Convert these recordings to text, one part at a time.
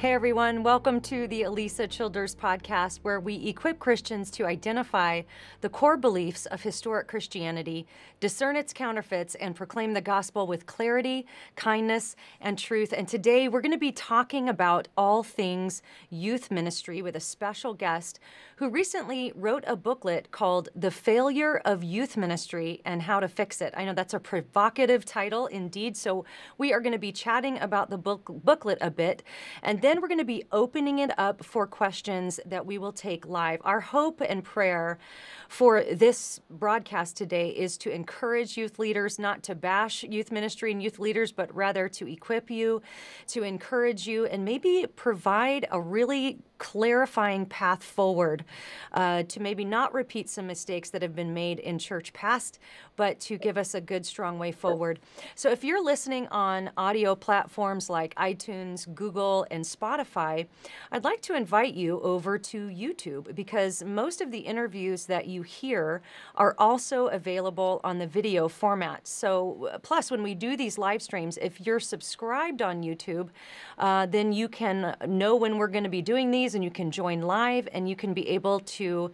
Hey everyone, welcome to the Alisa Childers podcast, where we equip Christians to identify the core beliefs of historic Christianity, discern its counterfeits, and proclaim the gospel with clarity, kindness, and truth. And today we're going to be talking about all things youth ministry with a special guest who recently wrote a booklet called The Failure of Youth Ministry and How to Fix It. I know that's a provocative title indeed, so we are going to be chatting about the book booklet a bit. And then then we're going to be opening it up for questions that we will take live. Our hope and prayer for this broadcast today is to encourage youth leaders, not to bash youth ministry and youth leaders, but rather to equip you, to encourage you, and maybe provide a really clarifying path forward uh, to maybe not repeat some mistakes that have been made in church past, but to give us a good, strong way forward. So if you're listening on audio platforms like iTunes, Google, and Spotify, I'd like to invite you over to YouTube because most of the interviews that you hear are also available on the video format. So, plus, when we do these live streams, if you're subscribed on YouTube, uh, then you can know when we're going to be doing these and you can join live and you can be able to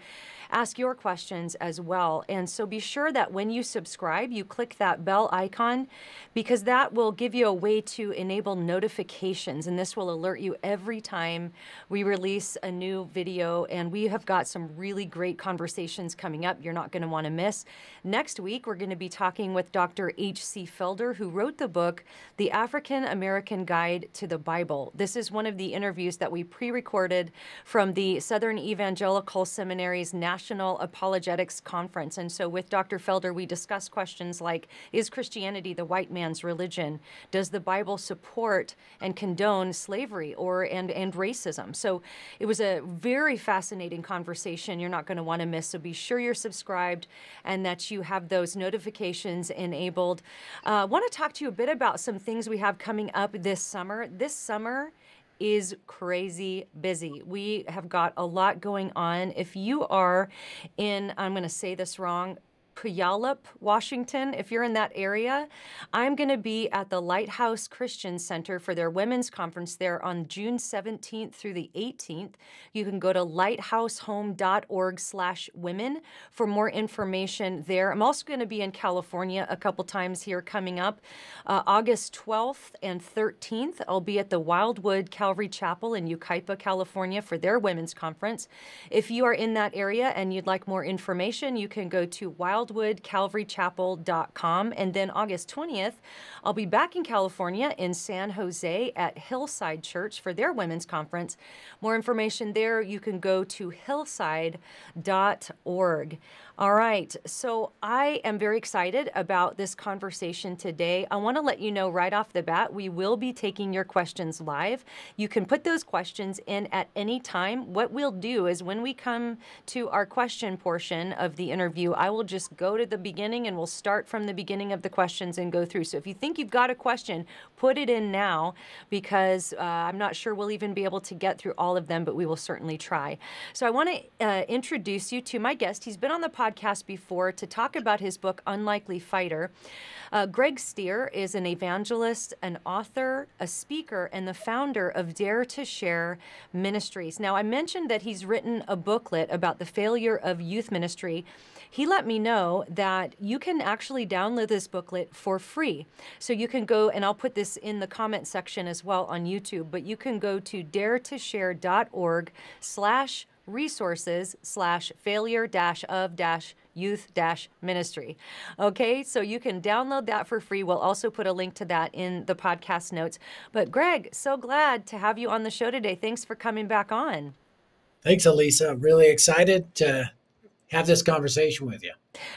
ask your questions as well. And so be sure that when you subscribe, you click that bell icon because that will give you a way to enable notifications. And this will alert you every time we release a new video. And we have got some really great conversations coming up you're not going to want to miss. Next week, we're going to be talking with Dr. H.C. Felder, who wrote the book, The African American Guide to the Bible. This is one of the interviews that we pre recorded from the Southern Evangelical Seminary's National National Apologetics Conference. And so with Dr. Felder, we discuss questions like Is Christianity the white man's religion? Does the Bible support and condone slavery or and, and racism? So it was a very fascinating conversation you're not going to want to miss. So be sure you're subscribed and that you have those notifications enabled. I uh, want to talk to you a bit about some things we have coming up this summer. This summer, is crazy busy. We have got a lot going on. If you are in, I'm going to say this wrong, Puyallup, Washington, if you're in that area, I'm going to be at the Lighthouse Christian Center for their women's conference there on June 17th through the 18th. You can go to lighthousehome.org slash women for more information there. I'm also going to be in California a couple times here coming up. Uh, August 12th and 13th, I'll be at the Wildwood Calvary Chapel in Yucaipa, California for their women's conference. If you are in that area and you'd like more information, you can go to Wild wildwoodcalvarychapel.com. And then August 20th, I'll be back in California in San Jose at Hillside Church for their women's conference. More information there, you can go to hillside.org. All right. So I am very excited about this conversation today. I want to let you know right off the bat, we will be taking your questions live. You can put those questions in at any time. What we'll do is when we come to our question portion of the interview, I will just go to the beginning and we'll start from the beginning of the questions and go through. So if you think you've got a question, put it in now because uh, I'm not sure we'll even be able to get through all of them, but we will certainly try. So I want to uh, introduce you to my guest. He's been on the podcast podcast before to talk about his book, Unlikely Fighter. Uh, Greg Stier is an evangelist, an author, a speaker, and the founder of Dare to Share Ministries. Now, I mentioned that he's written a booklet about the failure of youth ministry. He let me know that you can actually download this booklet for free. So you can go, and I'll put this in the comment section as well on YouTube, but you can go to daretoshare.org slash resources slash failure dash of dash youth dash ministry. Okay, so you can download that for free. We'll also put a link to that in the podcast notes. But Greg, so glad to have you on the show today. Thanks for coming back on. Thanks, Alisa. Really excited to have this conversation with you.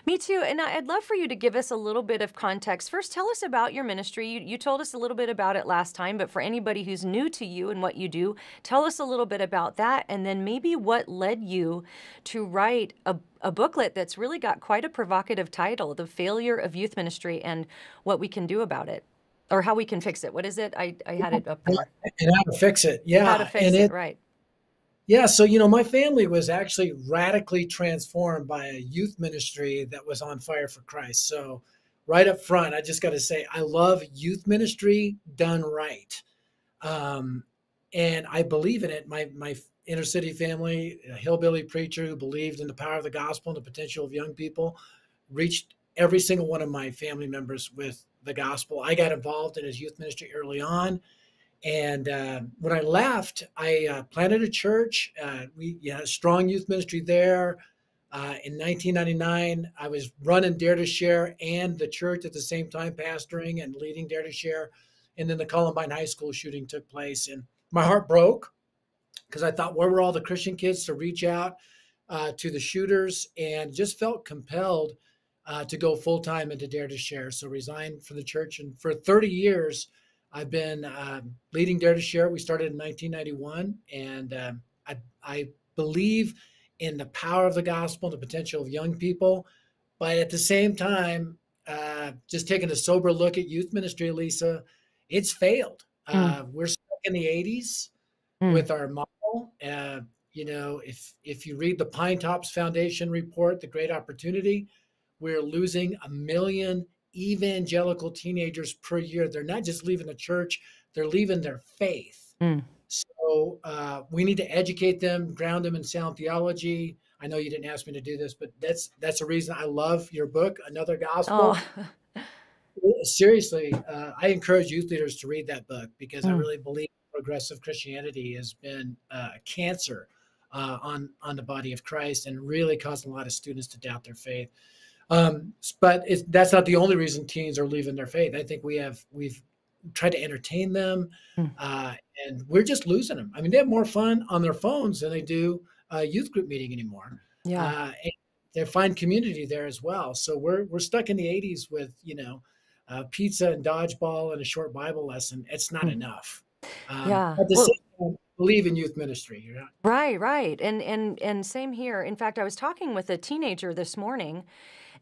Me too. And I'd love for you to give us a little bit of context. First, tell us about your ministry. You, you, told us a little bit about it last time, but for anybody who's new to you and what you do, tell us a little bit about that. And then maybe what led you to write a, a booklet that's really got quite a provocative title The Failure of Youth Ministry and What We Can Do About It. Or how we can fix it. What is it? I, I had it up there. And how to fix it. Yeah. How to fix and it, it right yeah, so you know, my family was actually radically transformed by a youth ministry that was on fire for Christ. So, right up front, I just got to say, I love youth ministry done right. Um, and I believe in it. My my inner city family, a hillbilly preacher who believed in the power of the gospel and the potential of young people, reached every single one of my family members with the gospel. I got involved in his youth ministry early on. And uh, when I left, I uh, planted a church. Uh, we had a strong youth ministry there. Uh, in 1999, I was running Dare to Share and the church at the same time, pastoring and leading Dare to Share. And then the Columbine High School shooting took place. And my heart broke because I thought, where were all the Christian kids to reach out uh, to the shooters? And just felt compelled uh, to go full time into Dare to Share. So resigned from the church. And for 30 years, I've been um, leading Dare to Share. We started in 1991, and um, I, I believe in the power of the gospel, the potential of young people, but at the same time, uh, just taking a sober look at youth ministry, Lisa, it's failed. Mm. Uh, we're stuck in the 80s mm. with our model. Uh, you know, if if you read the Pinetops Foundation report, The Great Opportunity, we're losing a million evangelical teenagers per year. They're not just leaving the church, they're leaving their faith. Mm. So uh, we need to educate them, ground them in sound theology. I know you didn't ask me to do this, but that's that's a reason I love your book, Another Gospel. Oh. Seriously, uh, I encourage youth leaders to read that book because mm. I really believe progressive Christianity has been uh, a cancer uh, on on the body of Christ and really causing a lot of students to doubt their faith. Um, but that's not the only reason teens are leaving their faith. I think we have we've tried to entertain them, mm. uh, and we're just losing them. I mean, they have more fun on their phones than they do a youth group meeting anymore. Yeah, uh, they find community there as well. So we're we're stuck in the '80s with you know uh, pizza and dodgeball and a short Bible lesson. It's not mm. enough. Um, yeah. At the well, same time, believe in youth ministry. You know? Right, right, and and and same here. In fact, I was talking with a teenager this morning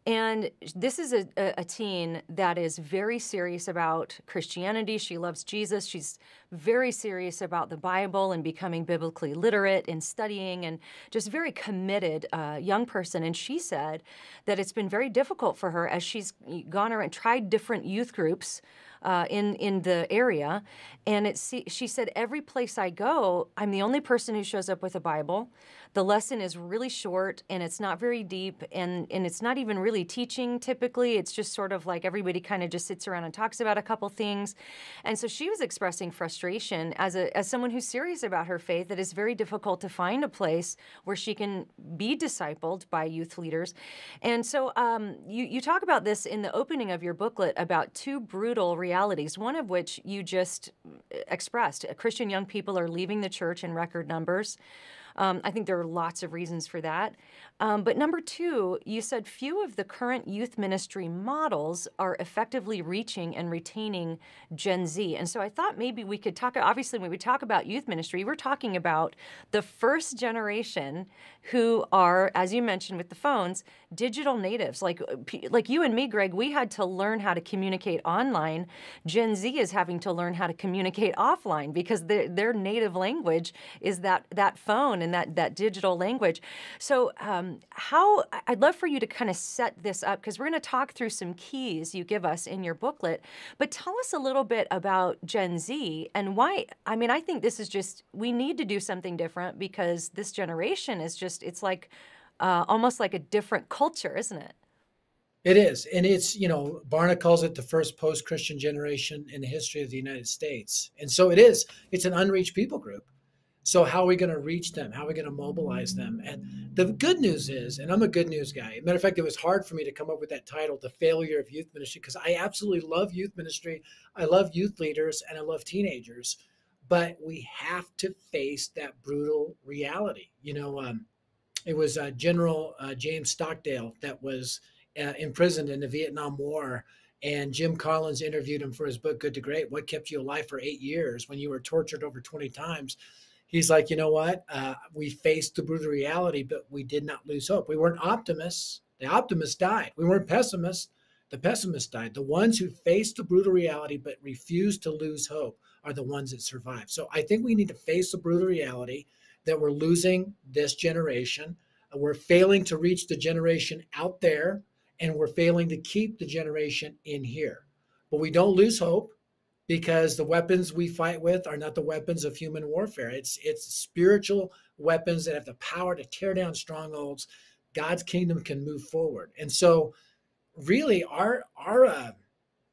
and this is a, a, teen that is very serious about Christianity. She loves Jesus. She's very serious about the Bible and becoming biblically literate and studying and just very committed uh, young person. And she said that it's been very difficult for her as she's gone around and tried different youth groups uh, in in the area, and it she said every place I go, I'm the only person who shows up with a Bible the lesson is really short and it's not very deep and, and it's not even really teaching typically. It's just sort of like everybody kind of just sits around and talks about a couple things. And so she was expressing frustration as a as someone who's serious about her faith that it's very difficult to find a place where she can be discipled by youth leaders. And so um, you, you talk about this in the opening of your booklet about two brutal realities, one of which you just expressed. Christian young people are leaving the church in record numbers. Um, I think there are lots of reasons for that. Um, but number two, you said few of the current youth ministry models are effectively reaching and retaining Gen Z. And so I thought maybe we could talk, obviously, when we talk about youth ministry, we're talking about the first generation who are, as you mentioned with the phones, digital natives. Like, like you and me, Greg, we had to learn how to communicate online. Gen Z is having to learn how to communicate offline because their, their native language is that, that phone and that, that digital language. So, um, um, how I'd love for you to kind of set this up because we're going to talk through some keys you give us in your booklet. But tell us a little bit about Gen Z and why. I mean, I think this is just we need to do something different because this generation is just it's like uh, almost like a different culture, isn't it? It is. And it's, you know, Barna calls it the first post Christian generation in the history of the United States. And so it is. It's an unreached people group. So how are we going to reach them? How are we going to mobilize them? And the good news is, and I'm a good news guy. Matter of fact, it was hard for me to come up with that title, "The Failure of Youth Ministry," because I absolutely love youth ministry. I love youth leaders, and I love teenagers. But we have to face that brutal reality. You know, um, it was uh, General uh, James Stockdale that was uh, imprisoned in the Vietnam War. And Jim Collins interviewed him for his book, Good to Great What Kept You Alive for Eight Years when you were tortured over 20 times he's like, you know what? Uh, we faced the brutal reality, but we did not lose hope. We weren't optimists. The optimists died. We weren't pessimists. The pessimists died. The ones who faced the brutal reality but refused to lose hope are the ones that survived. So I think we need to face the brutal reality that we're losing this generation. We're failing to reach the generation out there, and we're failing to keep the generation in here. But we don't lose hope. Because the weapons we fight with are not the weapons of human warfare. It's it's spiritual weapons that have the power to tear down strongholds. God's kingdom can move forward. And so really our our uh,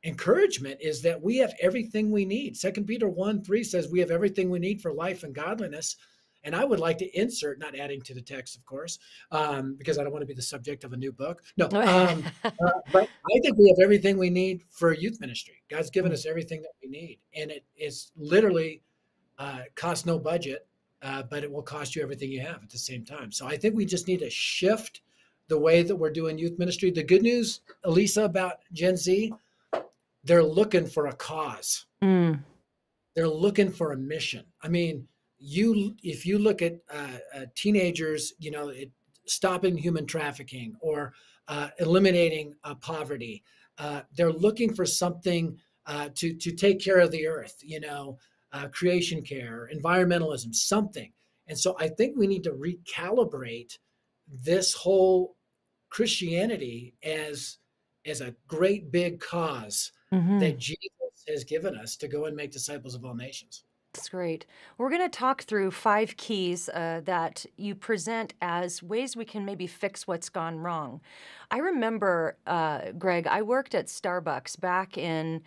encouragement is that we have everything we need. Second Peter 1 3 says we have everything we need for life and godliness. And I would like to insert, not adding to the text, of course, um, because I don't want to be the subject of a new book. No, um, uh, but I think we have everything we need for youth ministry. God's given mm. us everything that we need, and it is literally uh, costs no budget, uh, but it will cost you everything you have at the same time. So I think we just need to shift the way that we're doing youth ministry. The good news, Alisa, about Gen Z, they're looking for a cause. Mm. They're looking for a mission. I mean, you if you look at uh, uh, teenagers, you know, it, stopping human trafficking or uh, eliminating uh, poverty, uh, they're looking for something uh, to to take care of the earth. You know, creation care, environmentalism, something. And so I think we need to recalibrate this whole Christianity as as a great big cause mm-hmm. that Jesus has given us to go and make disciples of all nations. That's great. We're going to talk through five keys uh, that you present as ways we can maybe fix what's gone wrong. I remember, uh, Greg, I worked at Starbucks back in,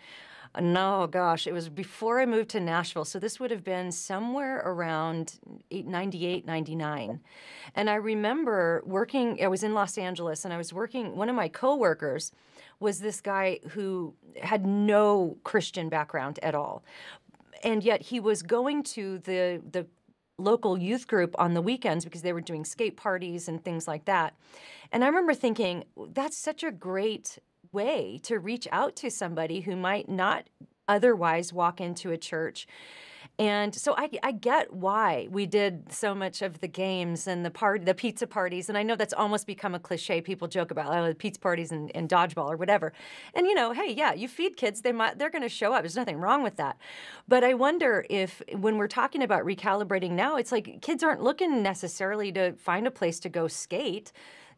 no, gosh, it was before I moved to Nashville. So this would have been somewhere around 98, 99. And I remember working, I was in Los Angeles and I was working, one of my coworkers was this guy who had no Christian background at all and yet he was going to the the local youth group on the weekends because they were doing skate parties and things like that. And I remember thinking, that's such a great way to reach out to somebody who might not otherwise walk into a church and so I, I get why we did so much of the games and the part the pizza parties. And I know that's almost become a cliche. People joke about oh, pizza parties and, and dodgeball or whatever. And you know, hey, yeah, you feed kids, they might they're gonna show up. There's nothing wrong with that. But I wonder if when we're talking about recalibrating now, it's like kids aren't looking necessarily to find a place to go skate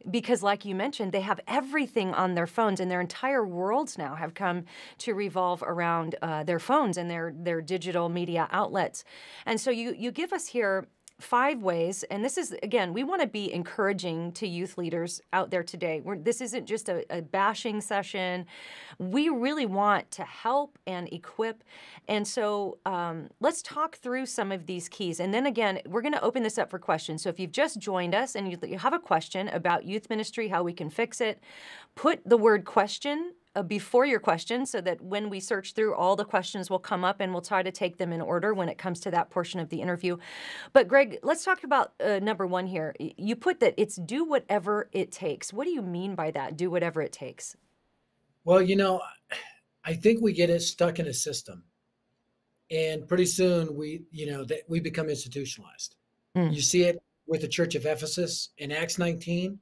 because like you mentioned they have everything on their phones and their entire worlds now have come to revolve around uh, their phones and their their digital media outlets. And so you you give us here five ways and this is again we want to be encouraging to youth leaders out there today. We're, this isn't just a, a, bashing session. We really want to help and equip and so um, let's talk through some of these keys. And then again we're going to open this up for questions. So if you've just joined us and you, you have a question about youth ministry how we can fix it put the word question uh, before your question so that when we search through, all the questions will come up and we'll try to take them in order when it comes to that portion of the interview. But, Greg, let's talk about uh, number one here. You put that it's do whatever it takes. What do you mean by that? Do whatever it takes? Well, you know, I think we get it stuck in a system. And pretty soon we, you know, that we become institutionalized. Mm. You see it with the church of Ephesus in Acts 19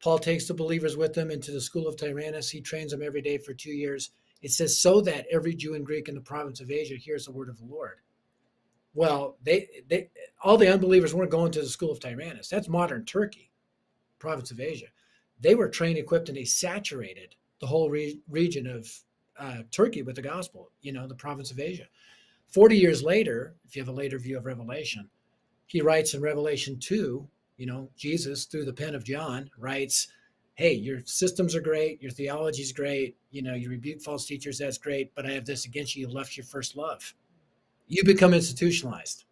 Paul takes the believers with him into the school of Tyrannus. He trains them every day for two years. It says, so that every Jew and Greek in the province of Asia hears the word of the Lord. Well, they, they all the unbelievers weren't going to the school of Tyrannus. That's modern Turkey, province of Asia. They were trained, equipped, and they saturated the whole re- region of uh, Turkey with the gospel, you know, the province of Asia. 40 years later, if you have a later view of Revelation, he writes in Revelation 2 you know, Jesus through the pen of John writes, Hey, your systems are great, your theology is great, you know, you rebuke false teachers, that's great, but I have this against you, you left your first love. You become institutionalized.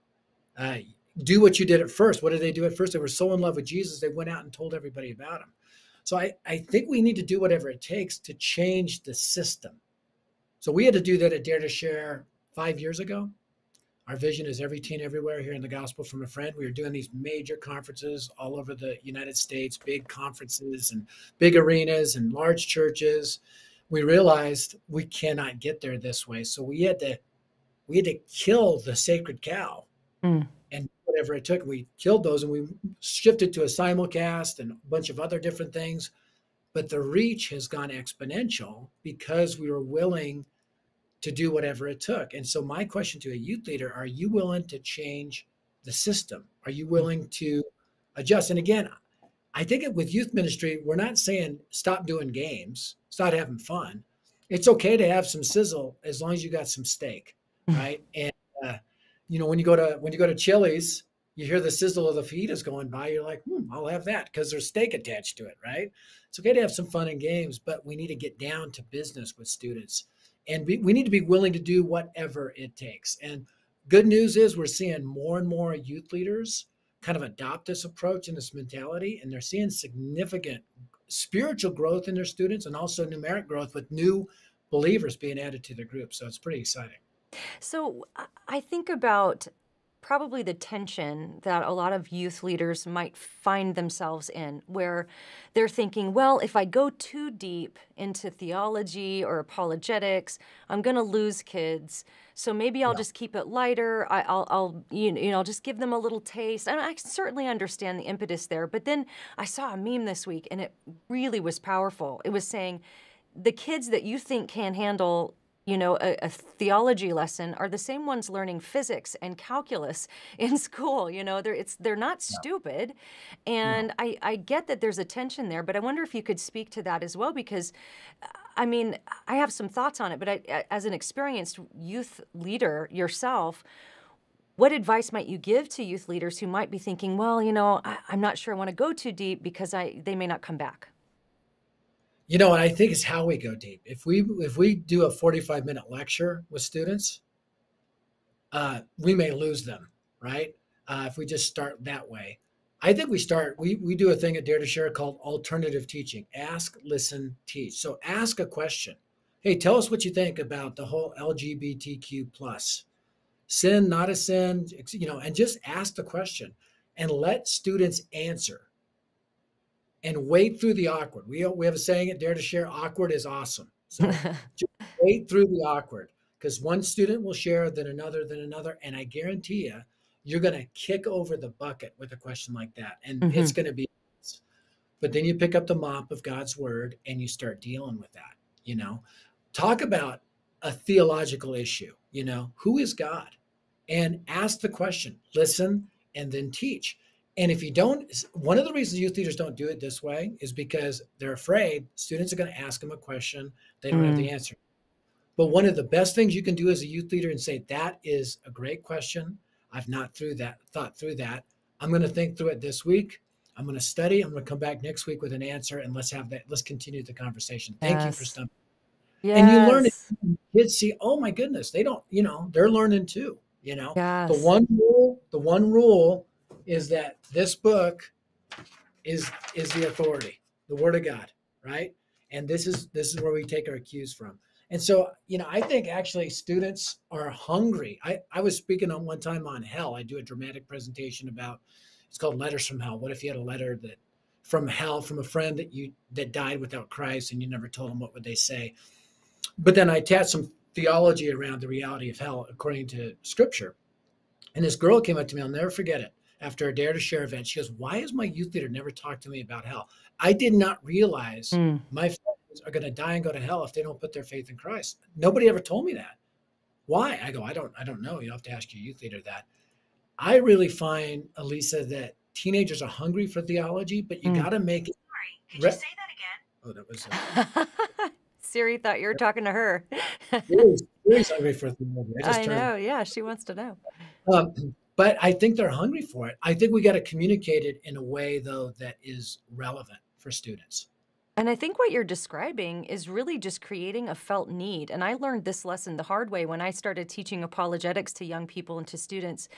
Uh, do what you did at first. What did they do at first? They were so in love with Jesus, they went out and told everybody about him. So I, I think we need to do whatever it takes to change the system. So we had to do that at Dare to Share five years ago. Our vision is every teen everywhere here in the gospel from a friend. We are doing these major conferences all over the United States, big conferences and big arenas and large churches. We realized we cannot get there this way. So we had to we had to kill the sacred cow mm. and whatever it took. We killed those and we shifted to a simulcast and a bunch of other different things. But the reach has gone exponential because we were willing to do whatever it took. And so, my question to a youth leader are you willing to change the system? Are you willing to adjust? And again, I think with youth ministry, we're not saying stop doing games, stop having fun. It's okay to have some sizzle as long as you got some steak. right? and uh, you know when you go to when you go to Chili's, you hear the sizzle of the fajitas going by. You're like, hmm, I'll have that because there's steak attached to it, right? It's okay to have some fun and games, but we need to get down to business with students, and we, we need to be willing to do whatever it takes. And good news is we're seeing more and more youth leaders kind of adopt this approach and this mentality, and they're seeing significant spiritual growth in their students and also numeric growth with new believers being added to their group. So it's pretty exciting. So I think about probably the tension that a lot of youth leaders might find themselves in, where they're thinking, well, if I go too deep into theology or apologetics, I'm going to lose kids. So maybe I'll yeah. just keep it lighter. I, will I'll, you know, you know, just give them a little taste. And I certainly understand the impetus there. But then I saw a meme this week, and it really was powerful. It was saying, the kids that you think can handle you know, a, a, theology lesson are the same ones learning physics and calculus in school. You know, they're it's they're not stupid, and I I get that there's a tension there, but I wonder if you could speak to that as well because, I mean, I have some thoughts on it, but I, as an experienced youth leader yourself. What advice might you give to youth leaders who might be thinking, well, you know, I, I'm not sure I want to go too deep because I they may not come back? You know, and I think it's how we go deep. If we if we do a 45 minute lecture with students, uh, we may lose them, right? Uh, if we just start that way. I think we start, we, we do a thing at Dare to Share called alternative teaching ask, listen, teach. So ask a question. Hey, tell us what you think about the whole LGBTQ plus sin, not a sin, you know, and just ask the question and let students answer and wait through the awkward. We, we have a saying at Dare to Share awkward is awesome. So just wait through the awkward because one student will share, then another, then another. And I guarantee you, you're going to kick over the bucket with a question like that. And mm-hmm. it's going to be, but then you pick up the mop of God's word and you start dealing with that. You know, talk about a theological issue, you know, who is God? And ask the question, listen, and then teach. And if you don't, one of the reasons youth leaders don't do it this way is because they're afraid students are going to ask them a question they don't mm. have the mm. answer. But one of the best things you can do as a youth leader and say, that is a great question. I've not through that, thought through that. I'm going to think through it this week. I'm going to study. I'm going to come back next week with an answer and let's have that. Let's continue the conversation. Thank yes. you for stumping. Yes. And you learn it. Kids see, oh my goodness, they don't, you know, they're learning too. You know, yes. the one rule, the one rule is that this book is is the authority, the word of God, right? And this is this is where we take our cues from. And so, you know, I think actually students are hungry. I, I was speaking on one time on hell. I do a dramatic presentation about it's called Letters from Hell. What if you had a letter that from hell from a friend that you that died without Christ and you never told them what would they say? But then I attached some theology around the reality of hell according to scripture. And this girl came up to me, I'll never forget it after a Dare to Share event. She goes, Why has my youth leader never talked to me about hell? I did not realize mm. my friends are going to die and go to hell if they don't put their faith in Christ. Nobody ever told me that. Why? I go, I don't, I don't know. You have to ask your youth leader that. I really find, Alisa, that teenagers are hungry for theology, but you mm. got to make it. Sorry, could re- you say that again? Oh, that was. Uh, Siri thought you were talking to her. Siri's hungry for theology. I, I know. Yeah, she wants to know. Um, but I think they're hungry for it. I think we got to communicate it in a way, though, that is relevant for students. And I think what you're describing is really just creating a felt need. And I learned this lesson the hard way when I started teaching apologetics to young people and to students.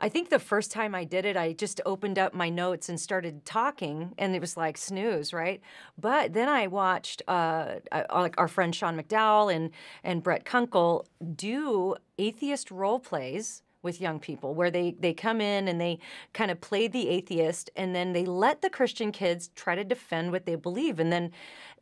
I think the first time I did it, I just opened up my notes and started talking, and it was like snooze, right? But then I watched uh, uh like our friend Sean McDowell and and Brett Kunkle do atheist role plays with young people where they they come in and they kind of play the atheist and then they let the Christian kids try to defend what they believe and then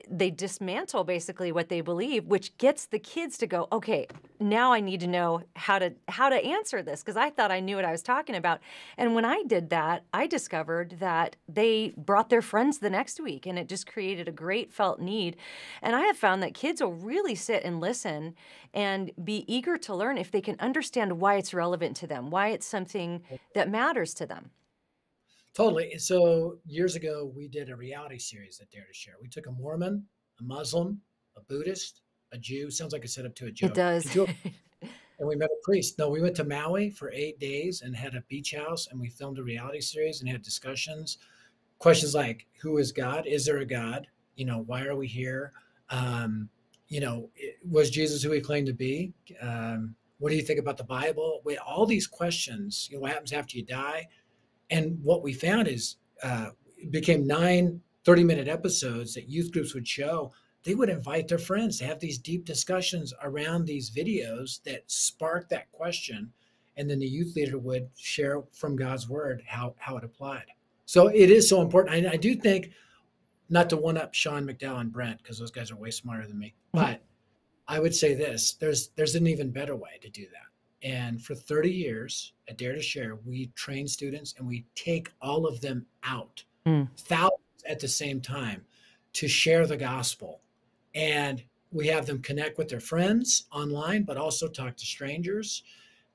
they dismantle basically what they believe which gets the kids to go okay now I need to know how to how to answer this because I thought I knew what I was talking about and when I did that I discovered that they brought their friends the next week and it just created a great felt need and I have found that kids will really sit and listen and be eager to learn if they can understand why it's relevant to them, why it's something that matters to them. Totally. So years ago, we did a reality series at Dare to Share. We took a Mormon, a Muslim, a Buddhist, a Jew. Sounds like a setup to a joke. It does. and we met a priest. No, we went to Maui for eight days and had a beach house, and we filmed a reality series and had discussions. Questions like, "Who is God? Is there a God? You know, why are we here? Um, you know, was Jesus who he claimed to be? Um, what do you think about the Bible? Wait, all these questions. You know, what happens after you die? And what we found is uh, it became nine 30 minute episodes that youth groups would show they would invite their friends to have these deep discussions around these videos that spark that question. And then the youth leader would share from god's word how, how it applied. So it is so important. I, I do think not to one up sean mcdowell and brent because those guys are way smarter than me but i would say this there's there's an even better way to do that. And for 30 years at dare to share we train students and we take all of them out mm. thousands at the same time to share the gospel and we have them connect with their friends online, but also talk to strangers.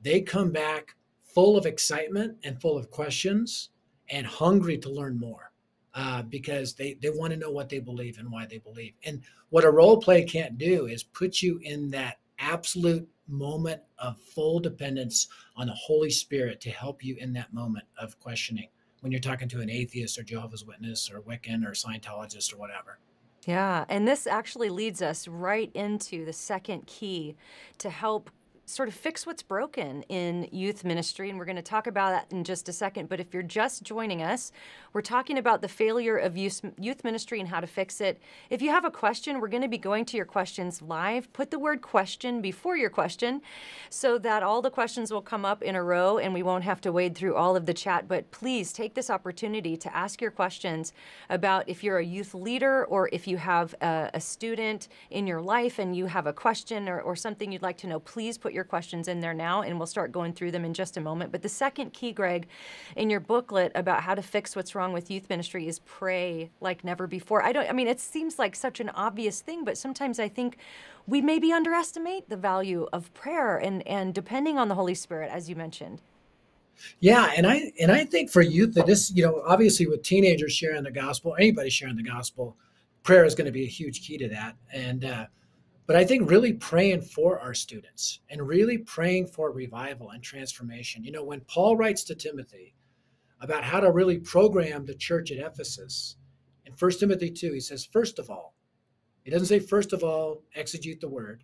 They come back full of excitement and full of questions and hungry to learn more uh, because they, they want to know what they believe and why they believe. And what a role play can't do is put you in that absolute moment of full dependence on the Holy Spirit to help you in that moment of questioning when you're talking to an atheist or Jehovah's Witness or Wiccan or Scientologist or whatever. Yeah, and this actually leads us right into the second key to help sort of fix what's broken in youth ministry. And we're going to talk about that in just a second. But if you're just joining us, we're talking about the failure of youth, youth ministry and how to fix it. If you have a question, we're going to be going to your questions live. Put the word question before your question so that all the questions will come up in a row and we won't have to wade through all of the chat. But please take this opportunity to ask your questions about if you're a youth leader or if you have a, a student in your life and you have a question or, or something you'd like to know, please put your your questions in there now, and we'll start going through them in just a moment. But the second key, Greg, in your booklet about how to fix what's wrong with youth ministry is pray like never before. I don't. I mean, it seems like such an obvious thing, but sometimes I think we maybe underestimate the value of prayer and and depending on the Holy Spirit, as you mentioned. Yeah, and I and I think for youth that this, you know, obviously with teenagers sharing the gospel, anybody sharing the gospel, prayer is going to be a huge key to that. And uh, but I think really praying for our students and really praying for revival and transformation. You know, when Paul writes to Timothy about how to really program the church at Ephesus, in 1 Timothy 2, he says, first of all, he doesn't say, first of all, exegete the word.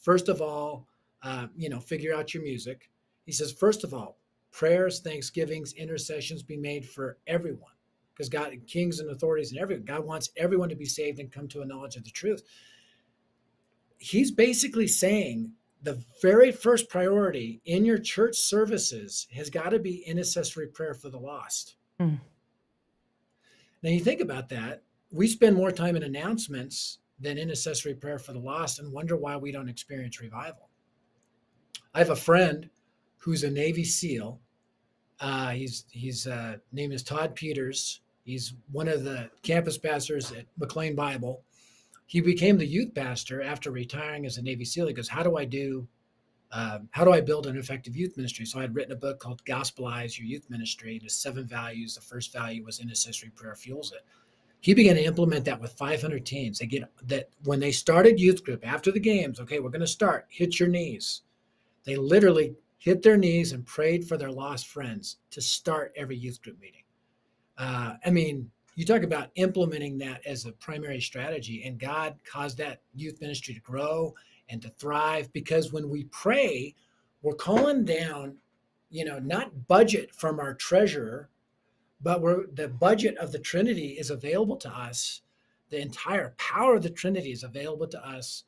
First of all, uh, you know, figure out your music. He says, first of all, prayers, thanksgivings, intercessions be made for everyone. Because God, kings and authorities and everyone, God wants everyone to be saved and come to a knowledge of the truth he's basically saying the very first priority in your church services has got to be intercessory prayer for the lost. Mm. Now, you think about that. We spend more time in announcements than intercessory prayer for the lost and wonder why we don't experience revival. I have a friend who's a Navy SEAL. Uh, he's he's uh, name is Todd Peters. He's one of the campus pastors at McLean Bible he became the youth pastor after retiring as a Navy SEAL. He goes, "How do I do? Um, how do I build an effective youth ministry?" So I had written a book called "Gospelize Your Youth Ministry." The seven values. The first value was intercessory prayer fuels it. He began to implement that with 500 teens. They get that when they started youth group after the games. Okay, we're going to start. Hit your knees. They literally hit their knees and prayed for their lost friends to start every youth group meeting. Uh, I mean, you talk about implementing that as a primary strategy and god caused that youth ministry to grow and to thrive because when we pray we're calling down you know not budget from our treasurer but we're the budget of the trinity is available to us. The entire power of the trinity is available to us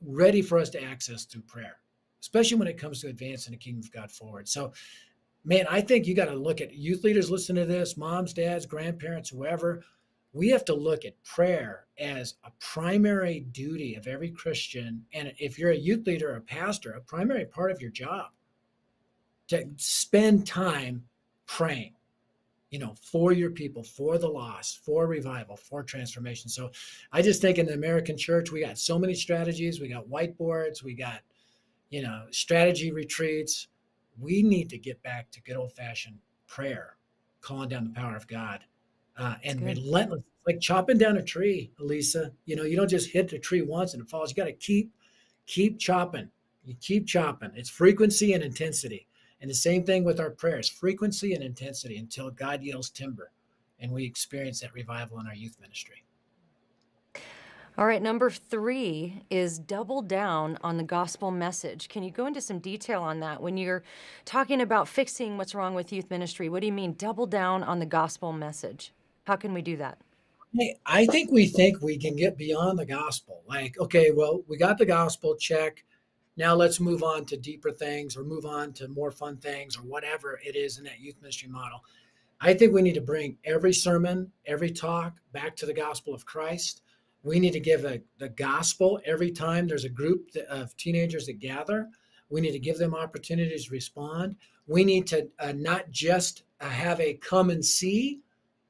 ready for us to access through prayer especially when it comes to advancing the kingdom of god forward. So man, I think you got to look at youth leaders listen to this, moms, dads, grandparents, whoever. We have to look at prayer as a primary duty of every Christian. And if you're a youth leader or a pastor, a primary part of your job to spend time praying, you know, for your people, for the lost, for revival, for transformation. So I just think in the American church, we got so many strategies. We got whiteboards, we got, you know, strategy retreats we need to get back to good old fashioned prayer, calling down the power of God, uh, and relentless, like chopping down a tree, Alisa. You know, you don't just hit the tree once and it falls. You got to keep, keep chopping. You keep chopping. It's frequency and intensity. And the same thing with our prayers frequency and intensity until God yields timber and we experience that revival in our youth ministry. All right, number three is double down on the gospel message. Can you go into some detail on that? When you're talking about fixing what's wrong with youth ministry, what do you mean double down on the gospel message? How can we do that? I think we think we can get beyond the gospel. Like, okay, well, we got the gospel check. Now let's move on to deeper things or move on to more fun things or whatever it is in that youth ministry model. I think we need to bring every sermon, every talk back to the gospel of Christ. We need to give a, the gospel every time there's a group of teenagers that gather. We need to give them opportunities to respond. We need to uh, not just uh, have a come and see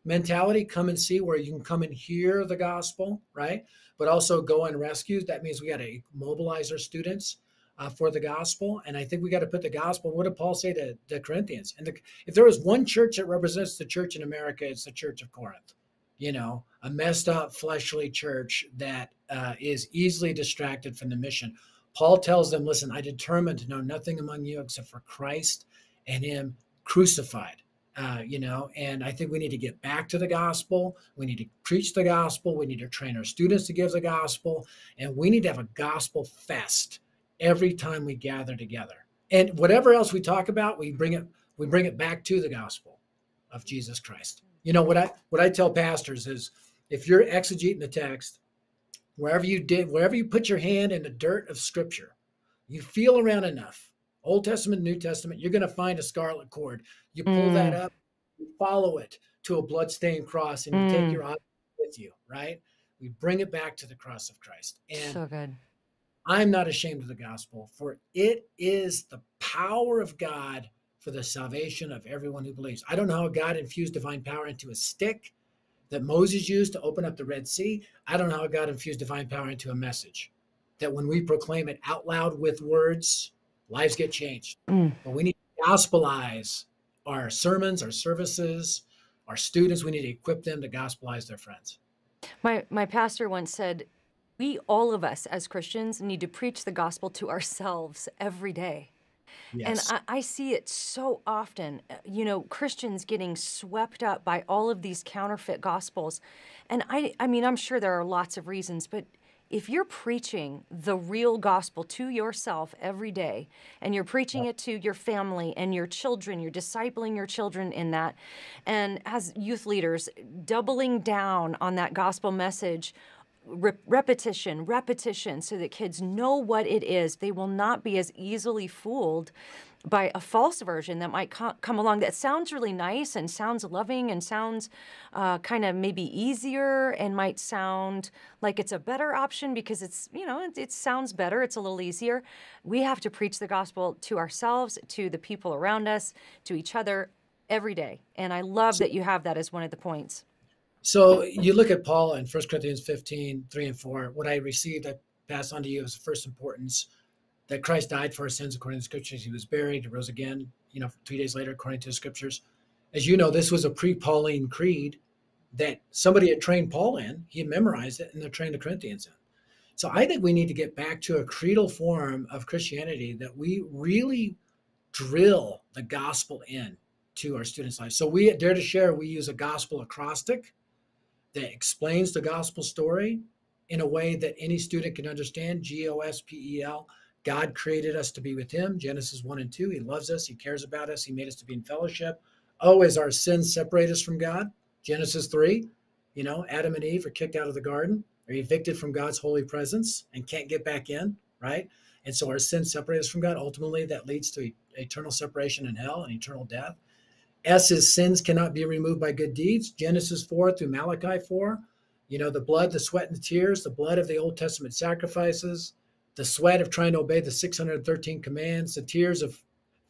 mentality, come and see where you can come and hear the gospel, right? But also go and rescue. That means we got to mobilize our students uh, for the gospel. And I think we got to put the gospel. What did Paul say to the Corinthians? And the, if there was one church that represents the church in America, it's the Church of Corinth. You know, a messed up fleshly church that uh, is easily distracted from the mission. Paul tells them, "Listen, I determined to know nothing among you except for Christ and Him crucified." Uh, you know, and I think we need to get back to the gospel. We need to preach the gospel. We need to train our students to give the gospel, and we need to have a gospel fest every time we gather together. And whatever else we talk about, we bring it we bring it back to the gospel of Jesus Christ. You know what I what I tell pastors is if you're exegeting the text, wherever you did, wherever you put your hand in the dirt of scripture, you feel around enough, Old Testament, New Testament, you're going to find a scarlet cord. You pull mm. that up, you follow it to a bloodstained cross, and you mm. take your eyes with you, right? We bring it back to the cross of Christ. And so good. I'm not ashamed of the gospel, for it is the power of God for the salvation of everyone who believes. I don't know how God infused divine power into a stick that Moses used to open up the Red Sea. I don't know how God infused divine power into a message that when we proclaim it out loud with words, lives get changed. Mm. But we need to gospelize our sermons, our services, our students. We need to equip them to gospelize their friends. My my pastor once said, we all of us as Christians need to preach the gospel to ourselves every day. Yes. And I, I, see it so often, uh, you know, Christians getting swept up by all of these counterfeit gospels. And I, I mean, I'm sure there are lots of reasons, but if you're preaching the real gospel to yourself every day and you're preaching it to your family and your children, you're discipling your children in that, and as youth leaders, doubling down on that gospel message Re- repetition, repetition, so that kids know what it is. They will not be as easily fooled by a false version that might co- come along that sounds really nice and sounds loving and sounds uh, kind of maybe easier and might sound like it's a better option because it's, you know, it, it sounds better, it's a little easier. We have to preach the gospel to ourselves, to the people around us, to each other every day. And I love that you have that as one of the points. So you look at Paul in 1 Corinthians 15, 3 and 4. What I received, I pass on to you as first importance that Christ died for our sins according to the scriptures. He was buried, he rose again, you know, three days later, according to the scriptures. As you know, this was a pre Pauline creed that somebody had trained Paul in. He memorized it and they're trained the Corinthians in. So I think we need to get back to a creedal form of Christianity that we really drill the gospel in to our students' lives. So we at Dare to Share, we use a gospel acrostic that explains the gospel story in a way that any student can understand G O S P E L. God created us to be with Him, Genesis 1 and 2. He loves us, He cares about us, He made us to be in fellowship. Oh, is our sins separate us from God, Genesis 3. You know, Adam and Eve are kicked out of the garden, are evicted from God's holy presence and can't get back in, right? And so our sins separate us from God. Ultimately, that leads to eternal separation in hell and eternal death. S is sins cannot be removed by good deeds. Genesis 4 through Malachi 4. You know, the blood, the sweat, and the tears, the blood of the Old Testament sacrifices, the sweat of trying to obey the 613 commands, the tears of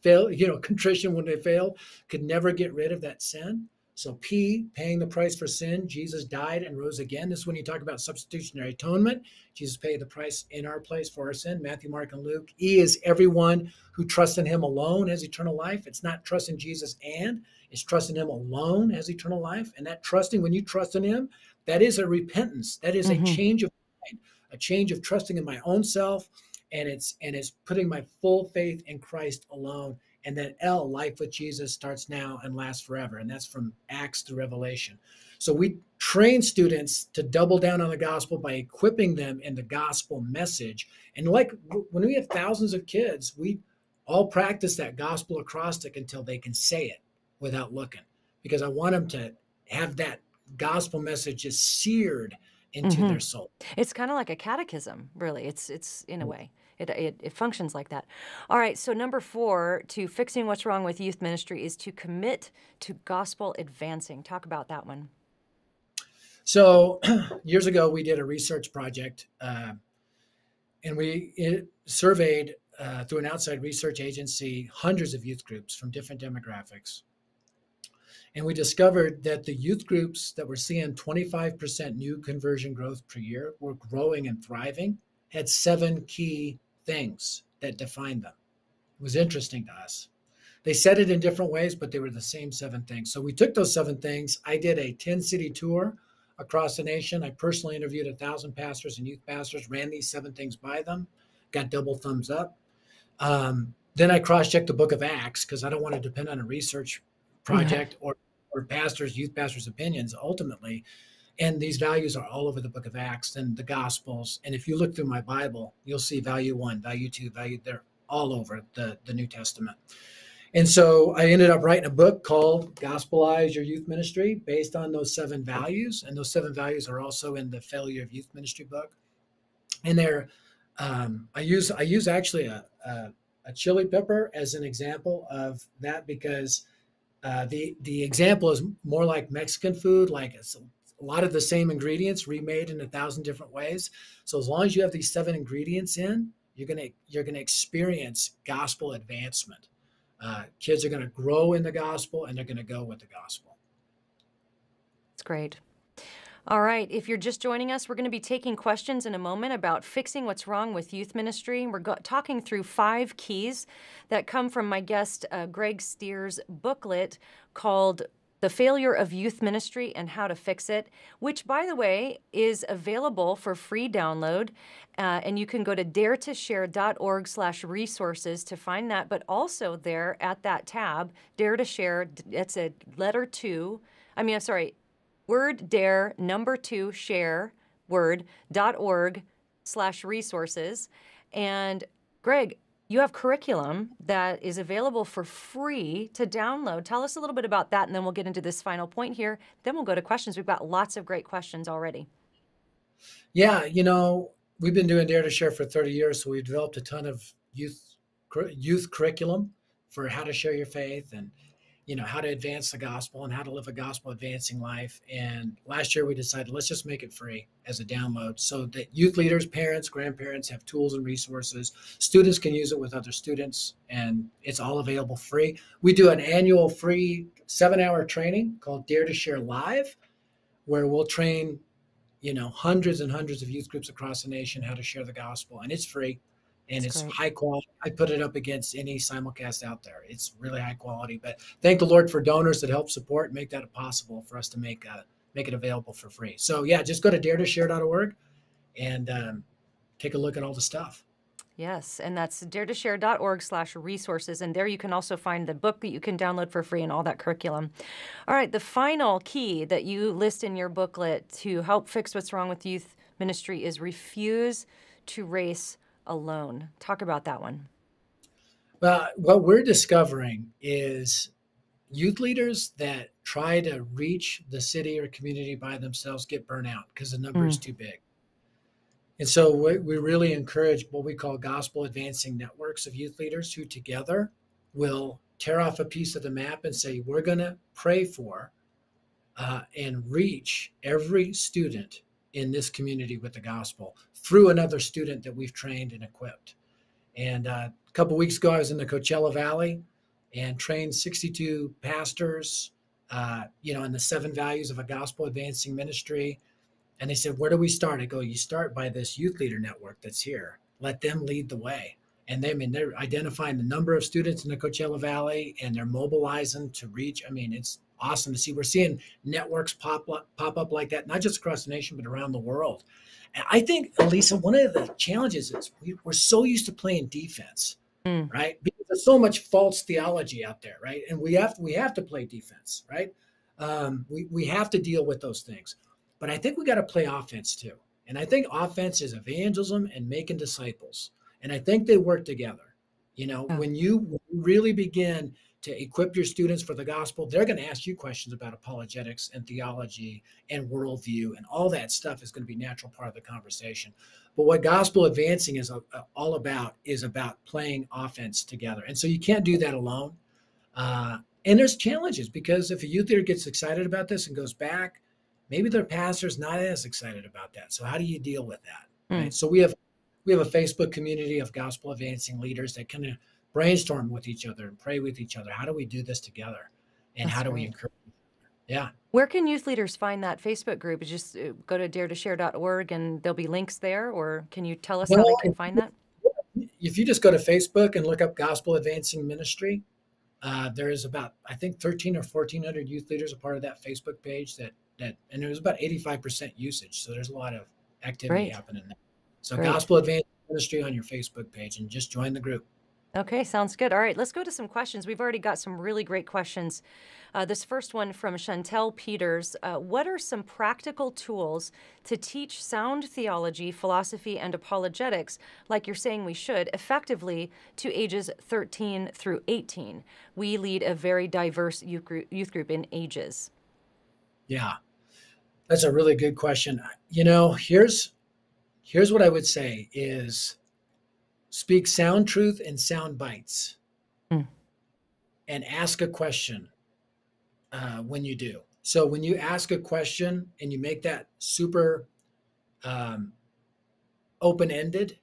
fail, you know, contrition when they fail, could never get rid of that sin. So P, paying the price for sin, Jesus died and rose again. This is when you talk about substitutionary atonement. Jesus paid the price in our place for our sin. Matthew, Mark, and Luke. E is everyone who trusts in him alone has eternal life. It's not trusting Jesus and, it's trusting him alone has eternal life. And that trusting, when you trust in him, that is a repentance. That is mm-hmm. a change of mind, a change of trusting in my own self and it's and it's putting my full faith in Christ alone. And then L, life with Jesus starts now and lasts forever. And that's from Acts to Revelation. So we train students to double down on the gospel by equipping them in the gospel message. And like when we have thousands of kids, we all practice that gospel acrostic until they can say it without looking, because I want them to have that gospel message just seared into mm-hmm. their soul. It's kind of like a catechism, really. It's it's in a way. It, it, it, functions like that. All right, so number four to fixing what's wrong with youth ministry is to commit to gospel advancing. Talk about that one. So, years ago, we did a research project uh, and we surveyed uh, through an outside research agency hundreds of youth groups from different demographics. And we discovered that the youth groups that were seeing 25% new conversion growth per year were growing and thriving, had seven key things that defined them. It was interesting to us. They said it in different ways, but they were the same seven things. So we took those seven things. I did a 10 city tour across the nation. I personally interviewed a thousand pastors and youth pastors, ran these seven things by them, got double thumbs up. Um, then I cross checked the book of Acts because I don't want to depend on a research project or, or pastors, youth pastors' opinions ultimately. And these values are all over the book of Acts and the Gospels. And if you look through my Bible, you'll see value one, value two, value, they're all over the, the New Testament. And so I ended up writing a book called Gospelize Your Youth Ministry based on those seven values. And those seven values are also in the Failure of Youth Ministry book. And they're, um, I use, I use actually a, a, a, chili pepper as an example of that because uh, the, the example is more like Mexican food, like it's a lot of the same ingredients remade in a thousand different ways. So as long as you have these seven ingredients in, you're gonna you're gonna experience gospel advancement. Uh, kids are going to grow in the gospel and they're going to go with the gospel. That's great. All right. If you're just joining us, we're going to be taking questions in a moment about fixing what's wrong with youth ministry. We're talking through five keys that come from my guest, uh, Greg Stier's booklet called the Failure of Youth Ministry and How to Fix It, which, by the way, is available for free download. Uh, and you can go to daretoshare.org slash resources to find that. But also there at that tab, Dare to Share, it's a letter two, I mean, I'm sorry, word dare number two share word dot org slash resources. And Greg, you have curriculum that is available for free to download. Tell us a little bit about that, and then we'll get into this final point here. Then we'll go to questions. We've got lots of great questions already. Yeah, you know, we've been doing Dare to Share for 30 years, so we've developed a ton of youth youth curriculum for how to share your faith and you know how to advance the gospel and how to live a gospel advancing life. And last year we decided let's just make it free as a download so that youth leaders parents grandparents have tools and resources. Students can use it with other students and it's all available free. We do an annual free seven hour training called dare to share live where we'll train you know hundreds and hundreds of youth groups across the nation how to share the gospel. And it's free and That's it's great. high quality. I put it up against any simulcast out there. It's really high quality. But thank the Lord for donors that help support and make that possible for us to make uh, make it available for free. So yeah, just go to daretoshare.org and um, take a look at all the stuff. Yes, and that's daretoshare.org slash resources. And there you can also find the book that you can download for free and all that curriculum. All right, the final key that you list in your booklet to help fix what's wrong with youth ministry is refuse to race alone. Talk about that one. Well, what we're discovering is youth leaders that try to reach the city or community by themselves get burnt out because the number mm. is too big. And so we, we really encourage what we call gospel advancing networks of youth leaders who together will tear off a piece of the map and say, we're going to pray for uh, and reach every student in this community with the gospel through another student that we've trained and equipped. And uh, a couple weeks ago, I was in the Coachella Valley and trained 62 pastors, uh, you know, in the seven values of a gospel advancing ministry. And they said, Where do we start? I go, You start by this youth leader network that's here. Let them lead the way. And they I mean they're identifying the number of students in the Coachella Valley and they're mobilizing to reach. I mean, it's awesome to see. We're seeing networks pop up, pop up like that, not just across the nation, but around the world. And I think, Alisa, one of the challenges is we, are so used to playing defense, mm. right? Because there's so much false theology out there, right? And we have we have to play defense, right? Um, we we have to deal with those things, but I think we got to play offense too. And I think offense is evangelism and making disciples, and I think they work together. You know, yeah. when you really begin to equip your students for the gospel, they're going to ask you questions about apologetics and theology and worldview, and all that stuff is going to be natural part of the conversation. But what gospel advancing is all about is about playing offense together, and so you can't do that alone. Uh, and there's challenges because if a youth leader gets excited about this and goes back, maybe their pastor's not as excited about that. So how do you deal with that? Mm. Right. So we have we have a Facebook community of gospel advancing leaders that kind of brainstorm with each other and pray with each other. How do we do this together? And That's how do great. we encourage? Yeah. Where can youth leaders find that Facebook group? Just uh, go to dare2share.org and there'll be links there, or can you tell us well, how they can find that? If you just go to Facebook and look up Gospel Advancing Ministry, uh, there is about I think 13 or 1400 youth leaders a part of that Facebook page. That that and it was about 85% usage. So there's a lot of activity Great. happening there. So Great. Gospel Advancing Ministry on your Facebook page and just join the group. Okay, sounds good. All right, let's go to some questions. We've already got some really great questions. Uh, this first one from Chantel Peters uh, What are some practical tools to teach sound theology, philosophy, and apologetics, like you're saying we should, effectively to ages 13 through 18? We lead a very diverse youth group, youth group in ages. Yeah, that's a really good question. You know, here's here's what I would say is Speak sound truth and sound bites. Mm. And ask a question uh, when you do. So when you ask a question and you make that super um, open ended,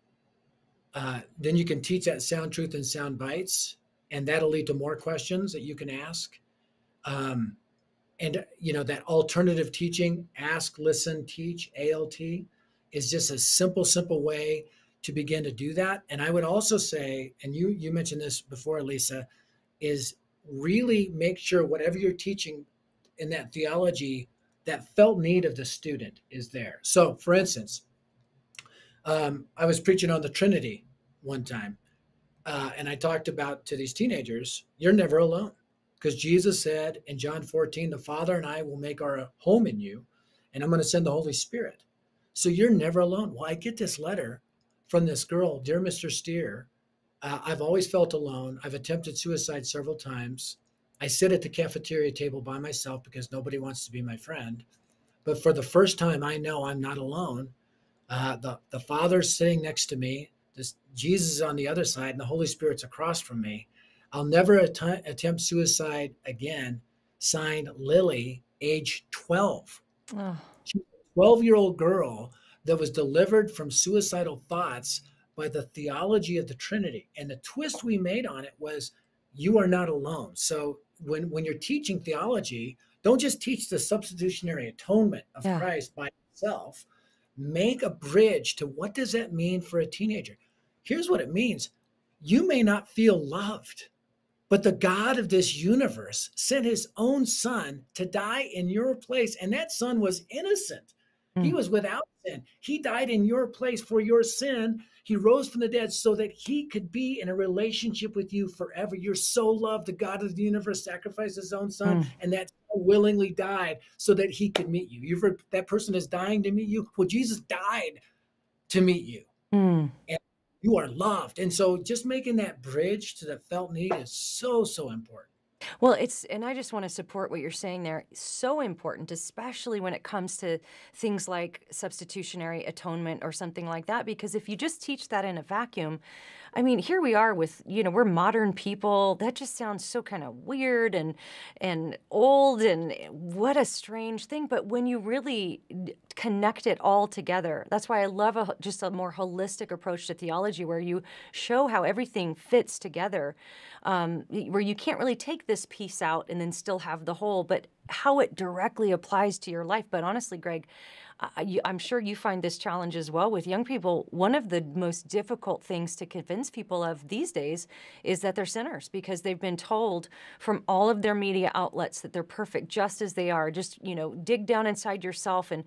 uh, then you can teach that sound truth and sound bites, and that'll lead to more questions that you can ask. Um, and you know that alternative teaching, ask, listen, teach, ALT, is just a simple, simple way to begin to do that. And I would also say, and you you mentioned this before, Lisa, is really make sure whatever you're teaching in that theology, that felt need of the student is there. So, for instance, um, I was preaching on the Trinity one time, uh, and I talked about to these teenagers, you're never alone. Because Jesus said in John 14, the Father and I will make our home in you, and I'm going to send the Holy Spirit. So you're never alone. Well, I get this letter from this girl, Dear Mr. Stier, uh, I've always felt alone. I've attempted suicide several times. I sit at the cafeteria table by myself because nobody wants to be my friend. But for the first time, I know I'm not alone. Uh, the, the Father's sitting next to me. This, Jesus is on the other side, and the Holy Spirit's across from me. I'll never att- attempt suicide again. Signed Lily, age 12. Oh. 12 year old girl that was delivered from suicidal thoughts by the theology of the Trinity. And the twist we made on it was you are not alone. So when when you're teaching theology, don't just teach the substitutionary atonement of yeah. Christ by itself. Make a bridge to what does that mean for a teenager? Here's what it means. You may not feel loved, but the God of this universe sent his own son to die in your place and that son was innocent. Mm. He was without sin. He died in your place for your sin. He rose from the dead so that he could be in a relationship with you forever. You're so loved. The God of the universe sacrificed his own son, mm. and that willingly died so that he could meet you. You've heard that person is dying to meet you. Well, Jesus died to meet you. Mm. And you are loved. And so just making that bridge to the felt need is so, so important. Well, it's, and I just want to support what you're saying there. So important, especially when it comes to things like substitutionary atonement or something like that, because if you just teach that in a vacuum, I mean, here we are with, you know, we're modern people. That just sounds so kind of weird and and old and what a strange thing. But when you really connect it all together, that's why I love a, just a more holistic approach to theology where you show how everything fits together, um, where you can't really take this piece out and then still have the whole, but how it directly applies to your life. But honestly, Greg, I'm sure you find this challenge as well with young people. One of the most difficult things to convince people of these days is that they're sinners because they've been told from all of their media outlets that they're perfect just as they are. Just, you know, dig down inside yourself and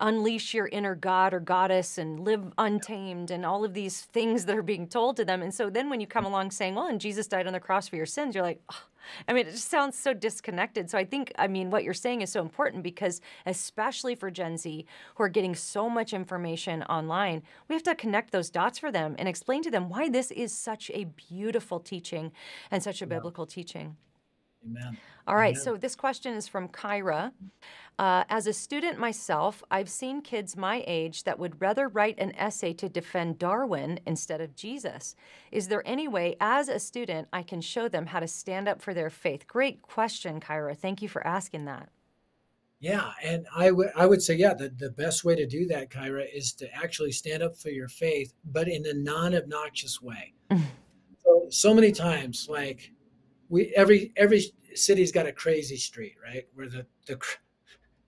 unleash your inner god or goddess and live untamed and all of these things that are being told to them. And so then when you come along saying, well, and Jesus died on the cross for your sins, you're like, oh, I mean, it just sounds so disconnected. So I think, I mean, what you're saying is so important because, especially for Gen Z who are getting so much information online, we have to connect those dots for them and explain to them why this is such a beautiful teaching and such a yeah. biblical teaching. Amen. All right. Amen. So this question is from Kyra. Uh, as a student myself, I've seen kids my age that would rather write an essay to defend Darwin instead of Jesus. Is there any way, as a student, I can show them how to stand up for their faith? Great question, Kyra. Thank you for asking that. Yeah, and I would I would say yeah, the, the best way to do that, Kyra, is to actually stand up for your faith, but in a non-obnoxious way. so so many times, like we every every city's got a crazy street, right? Where the the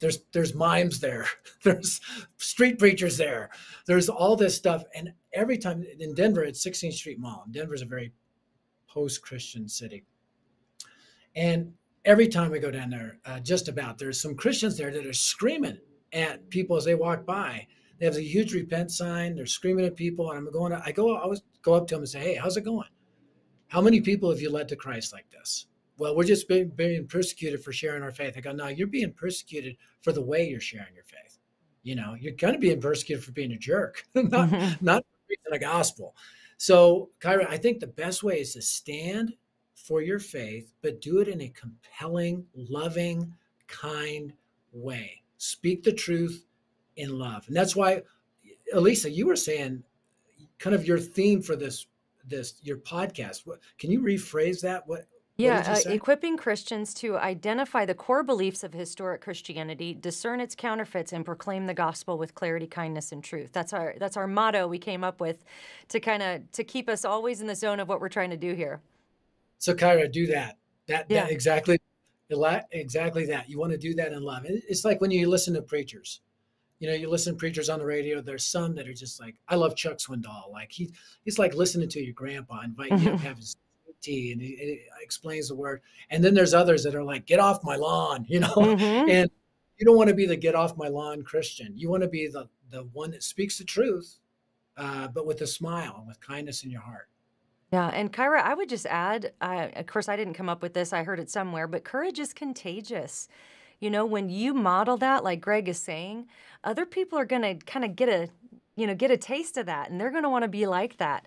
there's there's mimes there there's street preachers there there's all this stuff. And every time in denver it's 16th street mall. Denver's a very post-christian city. And every time we go down there uh, just about there's some christians there that are screaming at people as they walk by. They have a huge repent sign. They're screaming at people. And i'm going to, i go i always go up to them and say hey how's it going how many people have you led to christ like this well, we're just being, being persecuted for sharing our faith. I go, no, you're being persecuted for the way you're sharing your faith. You know, you're kind of being persecuted for being a jerk, not mm-hmm. not preaching the gospel. So, Kyra, I think the best way is to stand for your faith, but do it in a compelling, loving, kind way. Speak the truth in love, and that's why, Alisa, you were saying, kind of your theme for this this your podcast. What can you rephrase that? What yeah, uh, equipping Christians to identify the core beliefs of historic Christianity, discern its counterfeits, and proclaim the gospel with clarity, kindness, and truth. That's our that's our motto we came up with to kind of to keep us always in the zone of what we're trying to do here. So, Kyra, do that. That, yeah. that exactly, exactly that. You want to do that in love. It's like when you listen to preachers. You know, you listen to preachers on the radio. There's some that are just like, I love Chuck Swindoll. Like he, he's like listening to your grandpa, invite you to have his tea, and it, explains the word. And then there's others that are like, get off my lawn, you know, mm-hmm. and you don't want to be the get off my lawn Christian. You want to be the, the one that speaks the truth, uh, but with a smile, with kindness in your heart. Yeah, and Kyra, I would just add, uh, of course, I didn't come up with this, I heard it somewhere, but courage is contagious. You know, when you model that, like Greg is saying, other people are going to kind of get a, you know, get a taste of that, and they're going to want to be like that.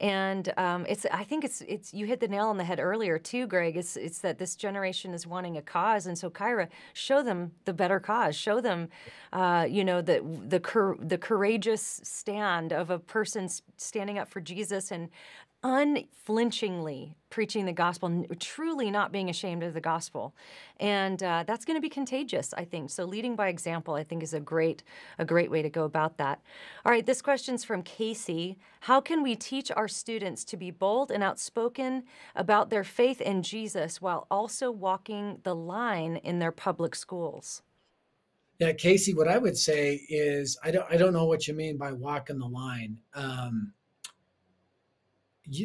And um, it's I think it's it's you hit the nail on the head earlier too, Greg. It's it's that this generation is wanting a cause, and so Kyra, show them the better cause. Show them, uh, you know, the the the courageous stand of a person standing up for Jesus and unflinchingly preaching the gospel, truly not being ashamed of the gospel, and uh, that's going to be contagious, I think. So leading by example, I think, is a great a great way to go about that. All right, this question's from Casey. How can we teach our students to be bold and outspoken about their faith in Jesus while also walking the line in their public schools? Yeah, Casey, what I would say is I don't I don't know what you mean by walking the line. Um,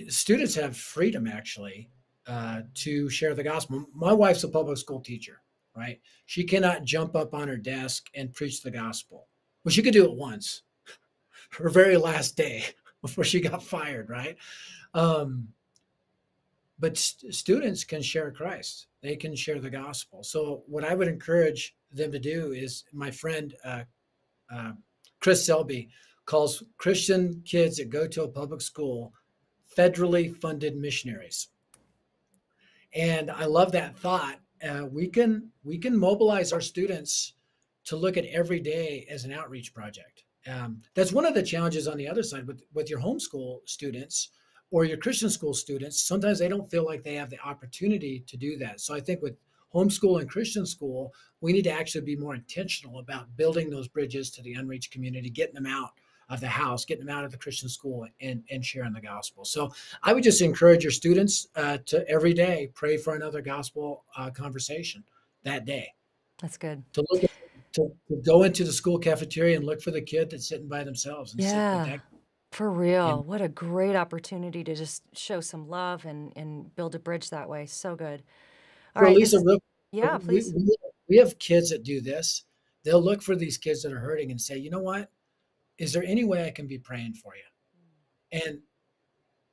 students have freedom actually uh, to share the gospel. My wife's a public school teacher, right? She cannot jump up on her desk and preach the gospel. Well, she could do it once, her very last day before she got fired, right? Um, but st- students can share Christ. They can share the gospel. So what I would encourage them to do is my friend uh, uh, Chris Selby calls Christian kids that go to a public school federally funded missionaries. And I love that thought. Uh, we can we can mobilize our students to look at every day as an outreach project. Um, that's one of the challenges on the other side with with your homeschool students or your Christian school students. Sometimes they don't feel like they have the opportunity to do that. So I think with homeschool and Christian school, we need to actually be more intentional about building those bridges to the unreached community, getting them out of the house, getting them out of the Christian school and, and sharing the gospel. So I would just encourage your students uh, to every day pray for another gospel uh, conversation that day. That's good. To look at, to, to, go into the school cafeteria and look for the kid that's sitting by themselves. yeah. For real. what a great opportunity to just show some love and, and build a bridge that way. So good. All right, Lisa, real, yeah, please. We, we have kids that do this. They'll look for these kids that are hurting and say, you know what? Is there any way I can be praying for you? And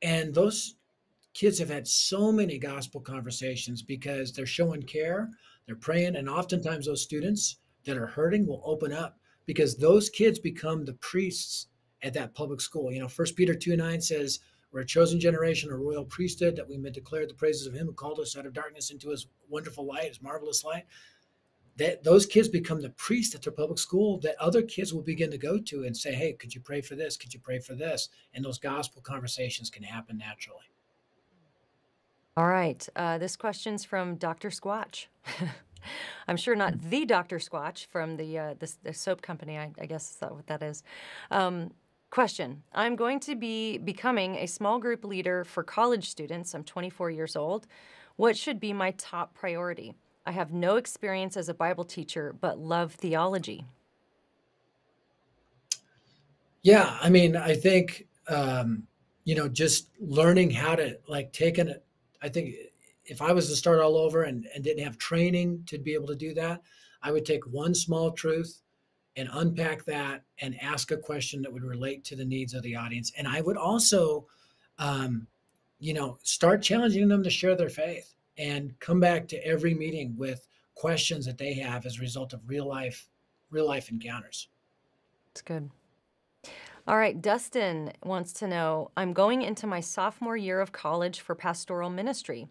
and those kids have had so many gospel conversations because they're showing care, they're praying, and oftentimes those students that are hurting will open up because those kids become the priests at that public school. You know, First Peter 2 9 says, We're a chosen generation, a royal priesthood, that we may declare the praises of him who called us out of darkness into his wonderful light, his marvelous light. That those kids become the priest at their public school that other kids will begin to go to and say, Hey, could you pray for this? Could you pray for this? And those gospel conversations can happen naturally. All right. Uh, this question's from Dr. Squatch. I'm sure not the Dr. Squatch from the, uh, the, the soap company. I, I, guess that what that is. Um, question I'm going to be becoming a small group leader for college students. I'm 24 years old. What should be my top priority? I have no experience as a Bible teacher, but love theology. Yeah, I mean, I think um, you know, just learning how to like take an. I think if I was to start all over and, and didn't have training to be able to do that, I would take one small truth and unpack that and ask a question that would relate to the needs of the audience. And I would also, um, you know, start challenging them to share their faith and come back to every meeting with questions that they have as a result of real life, real life encounters. That's good. All right, Dustin wants to know I'm going into my sophomore year of college for pastoral ministry.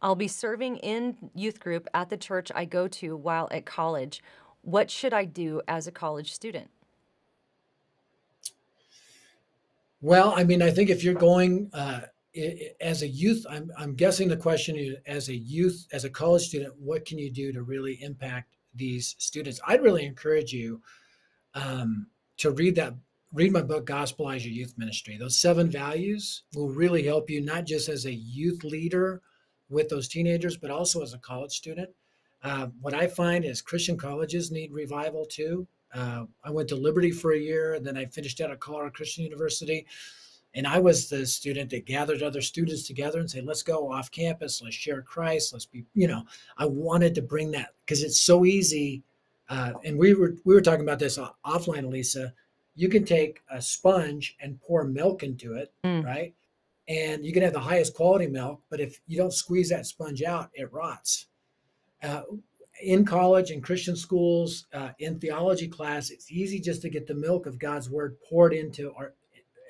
I'll be serving in youth group at the church I go to while at college. What should I do as a college student? Well, I mean, I think if you're going uh, as a youth, I'm, I'm guessing the question is as a youth, as a college student, what can you do to really impact these students? I'd really encourage you um, to read that read my book gospelize your youth ministry those seven values will really help you not just as a youth leader with those teenagers, but also as a college student. Uh, what I find is Christian colleges need revival too. Uh, I went to Liberty for a year, and then I finished out at Colorado Christian University. And I was the student that gathered other students together and said, let's go off campus, let's share Christ, let's be, you know, I wanted to bring that because it's so easy. Uh, and we were we were talking about this offline, Lisa. You can take a sponge and pour milk into it, mm. right? and you can have the highest quality milk, but if you don't squeeze that sponge out, it rots. Uh, in college, in Christian schools, uh, in theology class, it's easy just to get the milk of God's word poured into our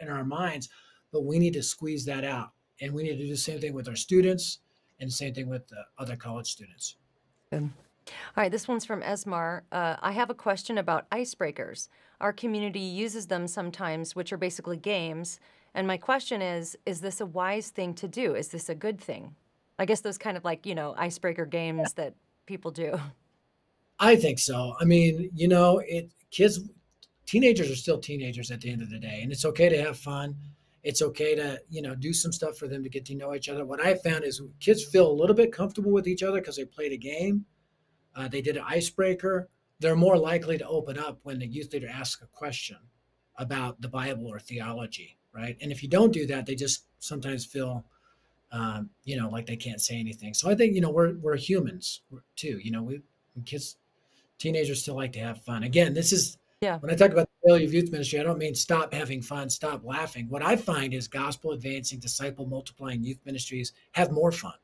in our minds, but we need to squeeze that out, and we need to do the same thing with our students, and the same thing with the other college students. Good. All right, this one's from Esmar. Uh, I have a question about icebreakers. Our community uses them sometimes, which are basically games and my question is is this a wise thing to do? Is this a good thing? I guess those kind of like, you know, icebreaker games that people do. I think so. I mean, you know, it kids teenagers are still teenagers at the end of the day, and it's okay to have fun. It's okay to, you know, do some stuff for them to get to know each other. What I found is kids feel a little bit comfortable with each other because they played a game. Uh, they did an icebreaker. They're more likely to open up when the youth leader asks a question about the Bible or theology right? And if you don't do that, they just sometimes feel, um, you know, like they can't say anything. So I think you know we're we're humans too. You know, we kids, teenagers still like to have fun. Again, this is yeah. When I talk about the failure of youth ministry, I don't mean stop having fun, stop laughing. What I find is gospel advancing, disciple multiplying youth ministries have more fun.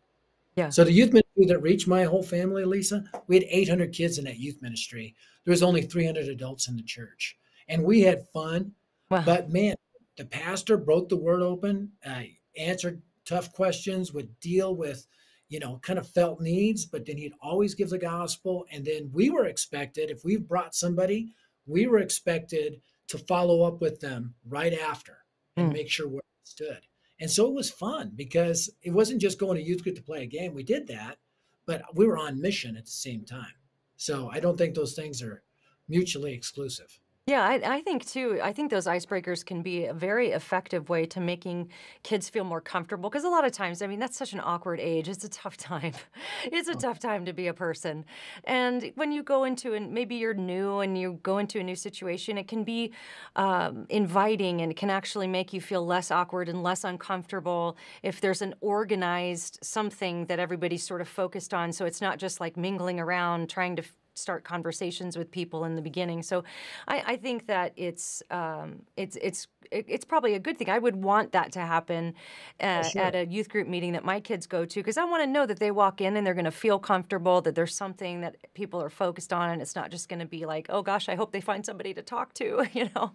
Yeah. So the youth ministry that reached my whole family, Lisa, we had 800 kids in that youth ministry. There was only 300 adults in the church, and we had fun. Wow. But man, the pastor broke the word open, uh, answered tough questions, would deal with, you know, kind of felt needs, but then he'd always give the gospel. And then we were expected, if we brought somebody, we were expected to follow up with them right after and mm. make sure where it stood. And so it was fun because it wasn't just going to youth group to play a game. We did that, but we were on mission at the same time. So I don't think those things are mutually exclusive. Yeah, I, I think too. I think those icebreakers can be a very effective way to making kids feel more comfortable. Because a lot of times, I mean, that's such an awkward age. It's a tough time. It's a Oh. tough time to be a person. And when you go into and maybe you're new and you go into a new situation, it can be um, inviting and it can actually make you feel less awkward and less uncomfortable if there's an organized something that everybody's sort of focused on. So it's not just like mingling around trying to start conversations with people in the beginning. So I, I think that it's um, it's it's it's probably a good thing. I would want that to happen uh, sure. at a youth group meeting that my kids go to because I want to know that they walk in and they're going to feel comfortable. That there's something that people are focused on, and it's not just going to be like, oh gosh, I hope they find somebody to talk to. You know.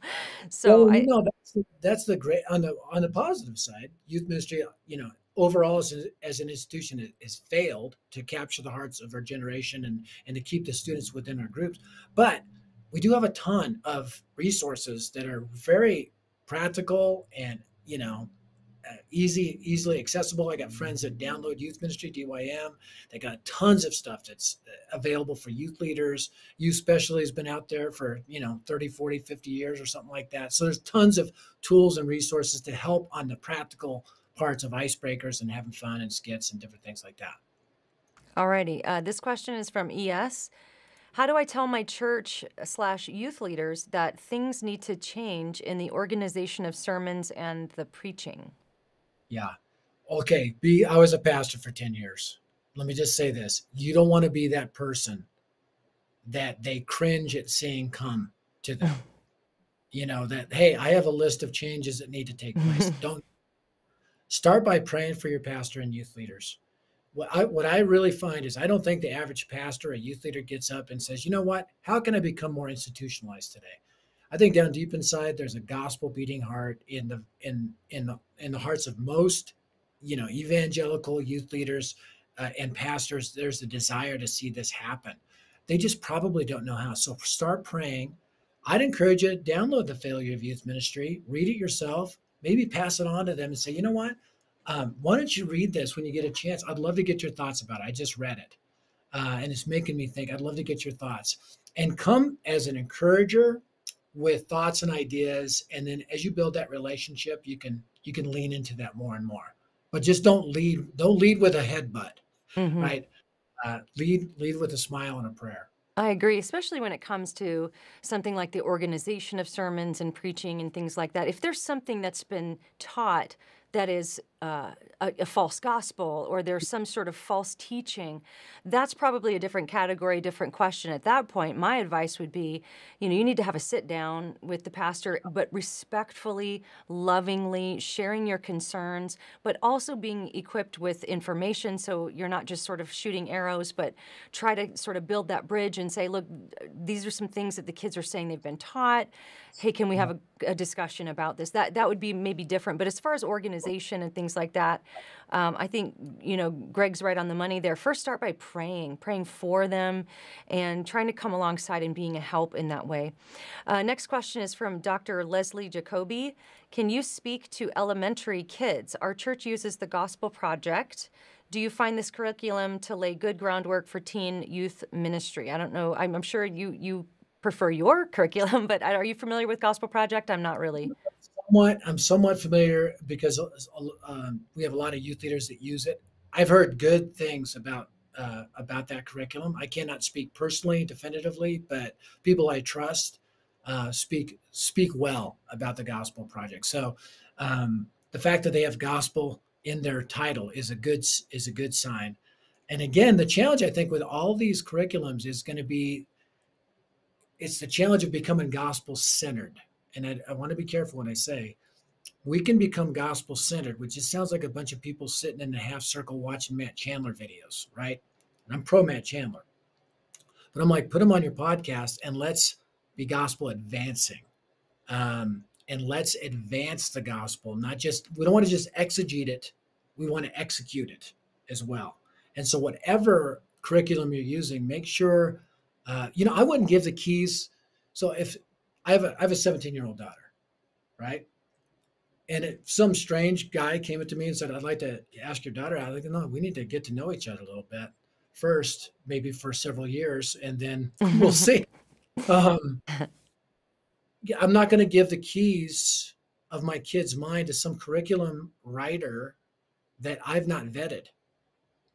So well, I, you know, that's the, that's the great on the on the positive side. Youth ministry, you know, overall as, a, as an institution, it has failed to capture the hearts of our generation and and to keep the students within our groups. But we do have a ton of resources that are very practical and you know uh, easy easily accessible. I got friends that download youth ministry dym they got tons of stuff that's uh, available for youth leaders. Youth specialty has been out there for you know 30 40 50 years or something like that. So there's tons of tools and resources to help on the practical parts of icebreakers and having fun and skits and different things like that Alrighty. Uh, this question is from ES. How do I tell my church slash youth leaders that things need to change in the organization of sermons and the preaching? Yeah. Okay. Be I was a pastor for 10 years. Let me just say this. You don't want to be that person that they cringe at seeing come to them. you know, that hey, I have a list of changes that need to take place. don't start by praying for your pastor and youth leaders. What I what I really find is I don't think the average pastor or youth leader gets up and says, you know what, how can I become more institutionalized today? I think down deep inside there's a gospel beating heart in the in in the in the hearts of most you know evangelical youth leaders uh, and pastors. There's a desire to see this happen. They just probably don't know how. So start praying. I'd encourage you download the failure of youth ministry. Read it yourself maybe pass it on to them and say you know what? Um, why don't you read this when you get a chance? I'd love to get your thoughts about it. I just read it. Uh, and it's making me think i'd love to get your thoughts. And come as an encourager with thoughts and ideas and then as you build that relationship you can you can lean into that more and more. But just don't lead don't lead with a headbutt Mhm. right? Uh, lead lead with a smile and a prayer I agree, especially when it comes to something like the organization of sermons and preaching and things like that. If there's something that's been taught that is uh, a, a false gospel or there's some sort of false teaching, that's probably a different category, different question. At that point, my advice would be you know, you need to have a sit down with the pastor, but respectfully, lovingly, sharing your concerns, but also being equipped with information so you're not just sort of shooting arrows, but try to sort of build that bridge and say, look, these are some things that the kids are saying they've been taught. Hey, can we have a, a discussion about this? That that would be maybe different. But as far as organization and things like that, um, I think you know Greg's right on the money there. First, start by praying, praying for them, and trying to come alongside and being a help in that way. Uh, next question is from Dr. Leslie Jacoby. Can you speak to elementary kids? Our church uses the Gospel Project. Do you find this curriculum to lay good groundwork for teen youth ministry? I don't know. I'm, I'm sure you you prefer your curriculum, but are you familiar with Gospel Project? I'm not really. somewhat i'm somewhat familiar because um, we have a lot of youth leaders that use it i've heard good things about uh, about that curriculum i cannot speak personally definitively but people i trust uh, speak speak well about the gospel project so um, the fact that they have gospel in their title is a good is a good sign and again the challenge i think with all these curriculums is going to be it's the challenge of becoming gospel centered and I, I want to be careful when I say we can become gospel centered, which just sounds like a bunch of people sitting in a half circle watching Matt Chandler videos, right? And I'm pro Matt Chandler. But I'm like, put them on your podcast and let's be gospel advancing. Um, and let's advance the gospel, not just, we don't want to just exegete it, we want to execute it as well. And so, whatever curriculum you're using, make sure, uh, you know, I wouldn't give the keys. So, if I have a I have a 17 year old daughter, right? And if some strange guy came up to me and said, "I'd like to ask your daughter out," I'm like, no, we need to get to know each other a little bit first, maybe for several years, and then we'll see. Um, I'm not going to give the keys of my kid's mind to some curriculum writer that I've not vetted.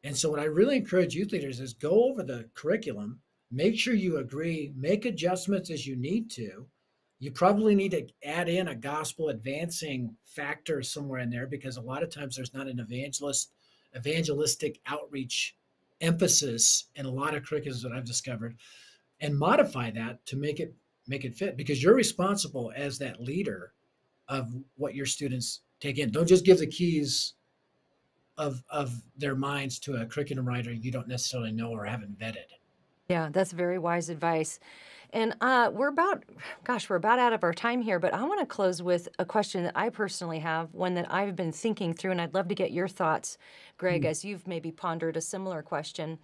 And so, what I really encourage youth leaders is go over the curriculum, make sure you agree, make adjustments as you need to. You probably need to add in a gospel advancing factor somewhere in there because a lot of times there's not an evangelist evangelistic outreach emphasis in a lot of curriculums that I've discovered and modify that to make it make it fit because you're responsible as that leader of what your students take in. Don't just give the keys of of their minds to a curriculum writer you don't necessarily know or haven't vetted. Yeah, that's very wise advice. And uh, we're about, gosh, we're about out of our time here, but I want to close with a question that I personally have, one that I've been thinking through, and I'd love to get your thoughts, Greg, mm. as you've maybe pondered a similar question.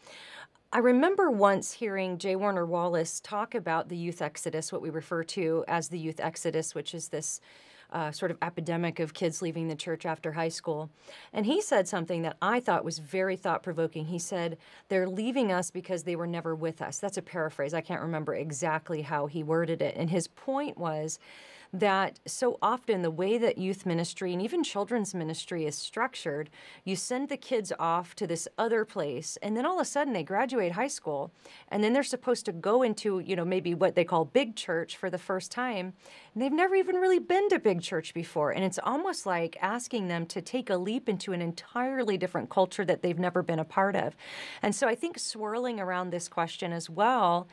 I remember once hearing J. Warner Wallace talk about the youth exodus, what we refer to as the youth exodus, which is this uh, sort of epidemic of kids leaving the church after high school. And he said something that I thought was very thought provoking. He said, They're leaving us because they were never with us. That's a paraphrase. I can't remember exactly how he worded it. And his point was, that so often the way that youth ministry and even children's ministry is structured, you send the kids off to this other place, and then all of a sudden they graduate high school, and then they're supposed to go into, you know, maybe what they call big church for the first time, they've never even really been to big church before. And it's almost like asking them to take a leap into an entirely different culture that they've never been a part of. And so I think swirling around this question as well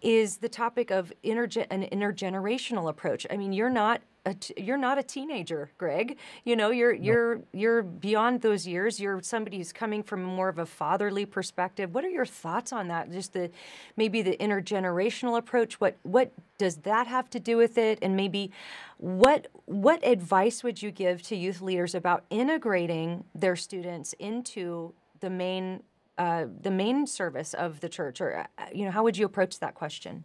is the topic of interge- an intergenerational approach. I mean, you're not a t- you're not a teenager, Greg. You know, you're you're you're beyond those years. You're somebody who's coming from more of a fatherly perspective. What are your thoughts on that? Just the maybe the intergenerational approach. What what does that have to do with it? And maybe what what advice would you give to youth leaders about integrating their students into the main uh, the main service of the church? Or uh, you know, how would you approach that question?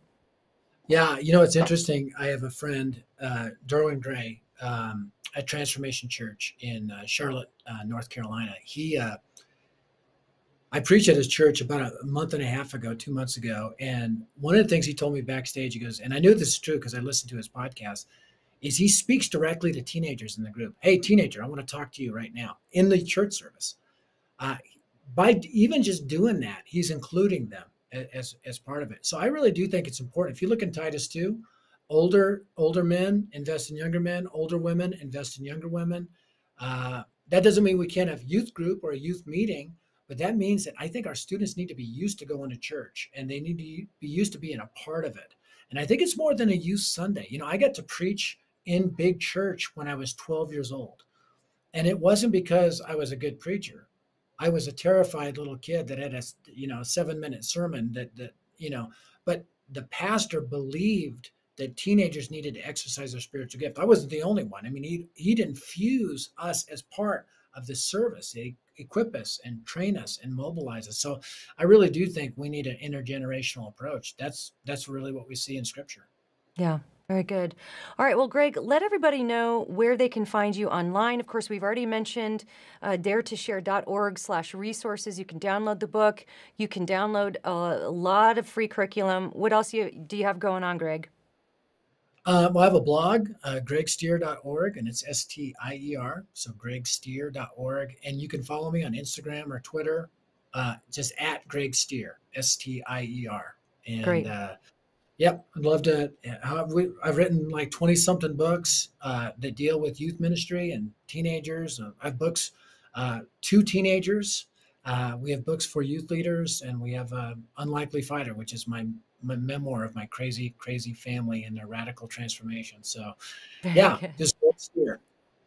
Yeah, you know, it's interesting. I have a friend, uh, Gray, um, at Transformation Church in uh, Charlotte, uh, North Carolina. He, uh, I preached at his church about a month and a half ago, two months ago, and one of the things he told me backstage, he goes, and I knew this is true because I listened to his podcast, is he speaks directly to teenagers in the group. Hey, teenager, I want to talk to you right now in the church service. Uh, by even just doing that, he's including them as as part of it. So I really do think it's important. If you look in Titus 2, older older men invest in younger men, older women invest in younger women. Uh, that doesn't mean we can't have youth group or a youth meeting, but that means that I think our students need to be used to going to church and they need to be used to being a part of it. And I think it's more than a youth Sunday. You know, I got to preach in big church when I was 12 years old. And it wasn't because I was a good preacher. I was a terrified little kid that had a you know seven minute sermon that that you know, but the pastor believed that teenagers needed to exercise their spiritual gift. I wasn't the only one. I mean, he he'd infuse us as part of the service. He equip us and train us and mobilize us. So I really do think we need an intergenerational approach. That's that's really what we see in scripture. Yeah, very good. All right. Well, Greg, let everybody know where they can find you online. Of course, we've already mentioned uh, daretoshare.org slash resources. You can download the book. You can download a, lot of free curriculum. What else you, do you have going on, Greg? Uh, well, I have a blog, uh, gregstier.org, and it's S T I E R. So gregstier.org. And you can follow me on Instagram or Twitter, uh, just at Greg Stier, S T I E R. And Great. Uh, Yep, I'd love to. I've written like 20 something books uh, that deal with youth ministry and teenagers. Uh, I have books, uh, to teenagers. Uh, we have books for youth leaders, and we have uh, Unlikely Fighter, which is my, my memoir of my crazy, crazy family and their radical transformation. So, yeah, just Stier.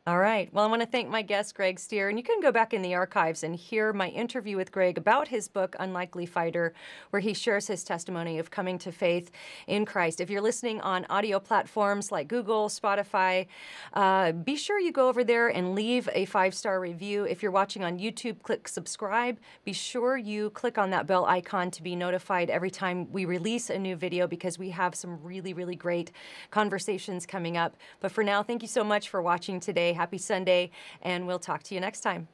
All right. Well, I want to thank my guest, Greg Stier. And you can go back in the archives and hear my interview with Greg about his book, Unlikely Fighter, where he shares his testimony of coming to faith in Christ. If you're listening on audio platforms like Google, Spotify, uh, be sure you go over there and leave a five star review. If you're watching on YouTube, click subscribe. Be sure you click on that bell icon to be notified every time we release a new video because we have some really, really great conversations coming up. But for now, thank you so much for watching today. Happy Sunday, and we'll talk to you next time.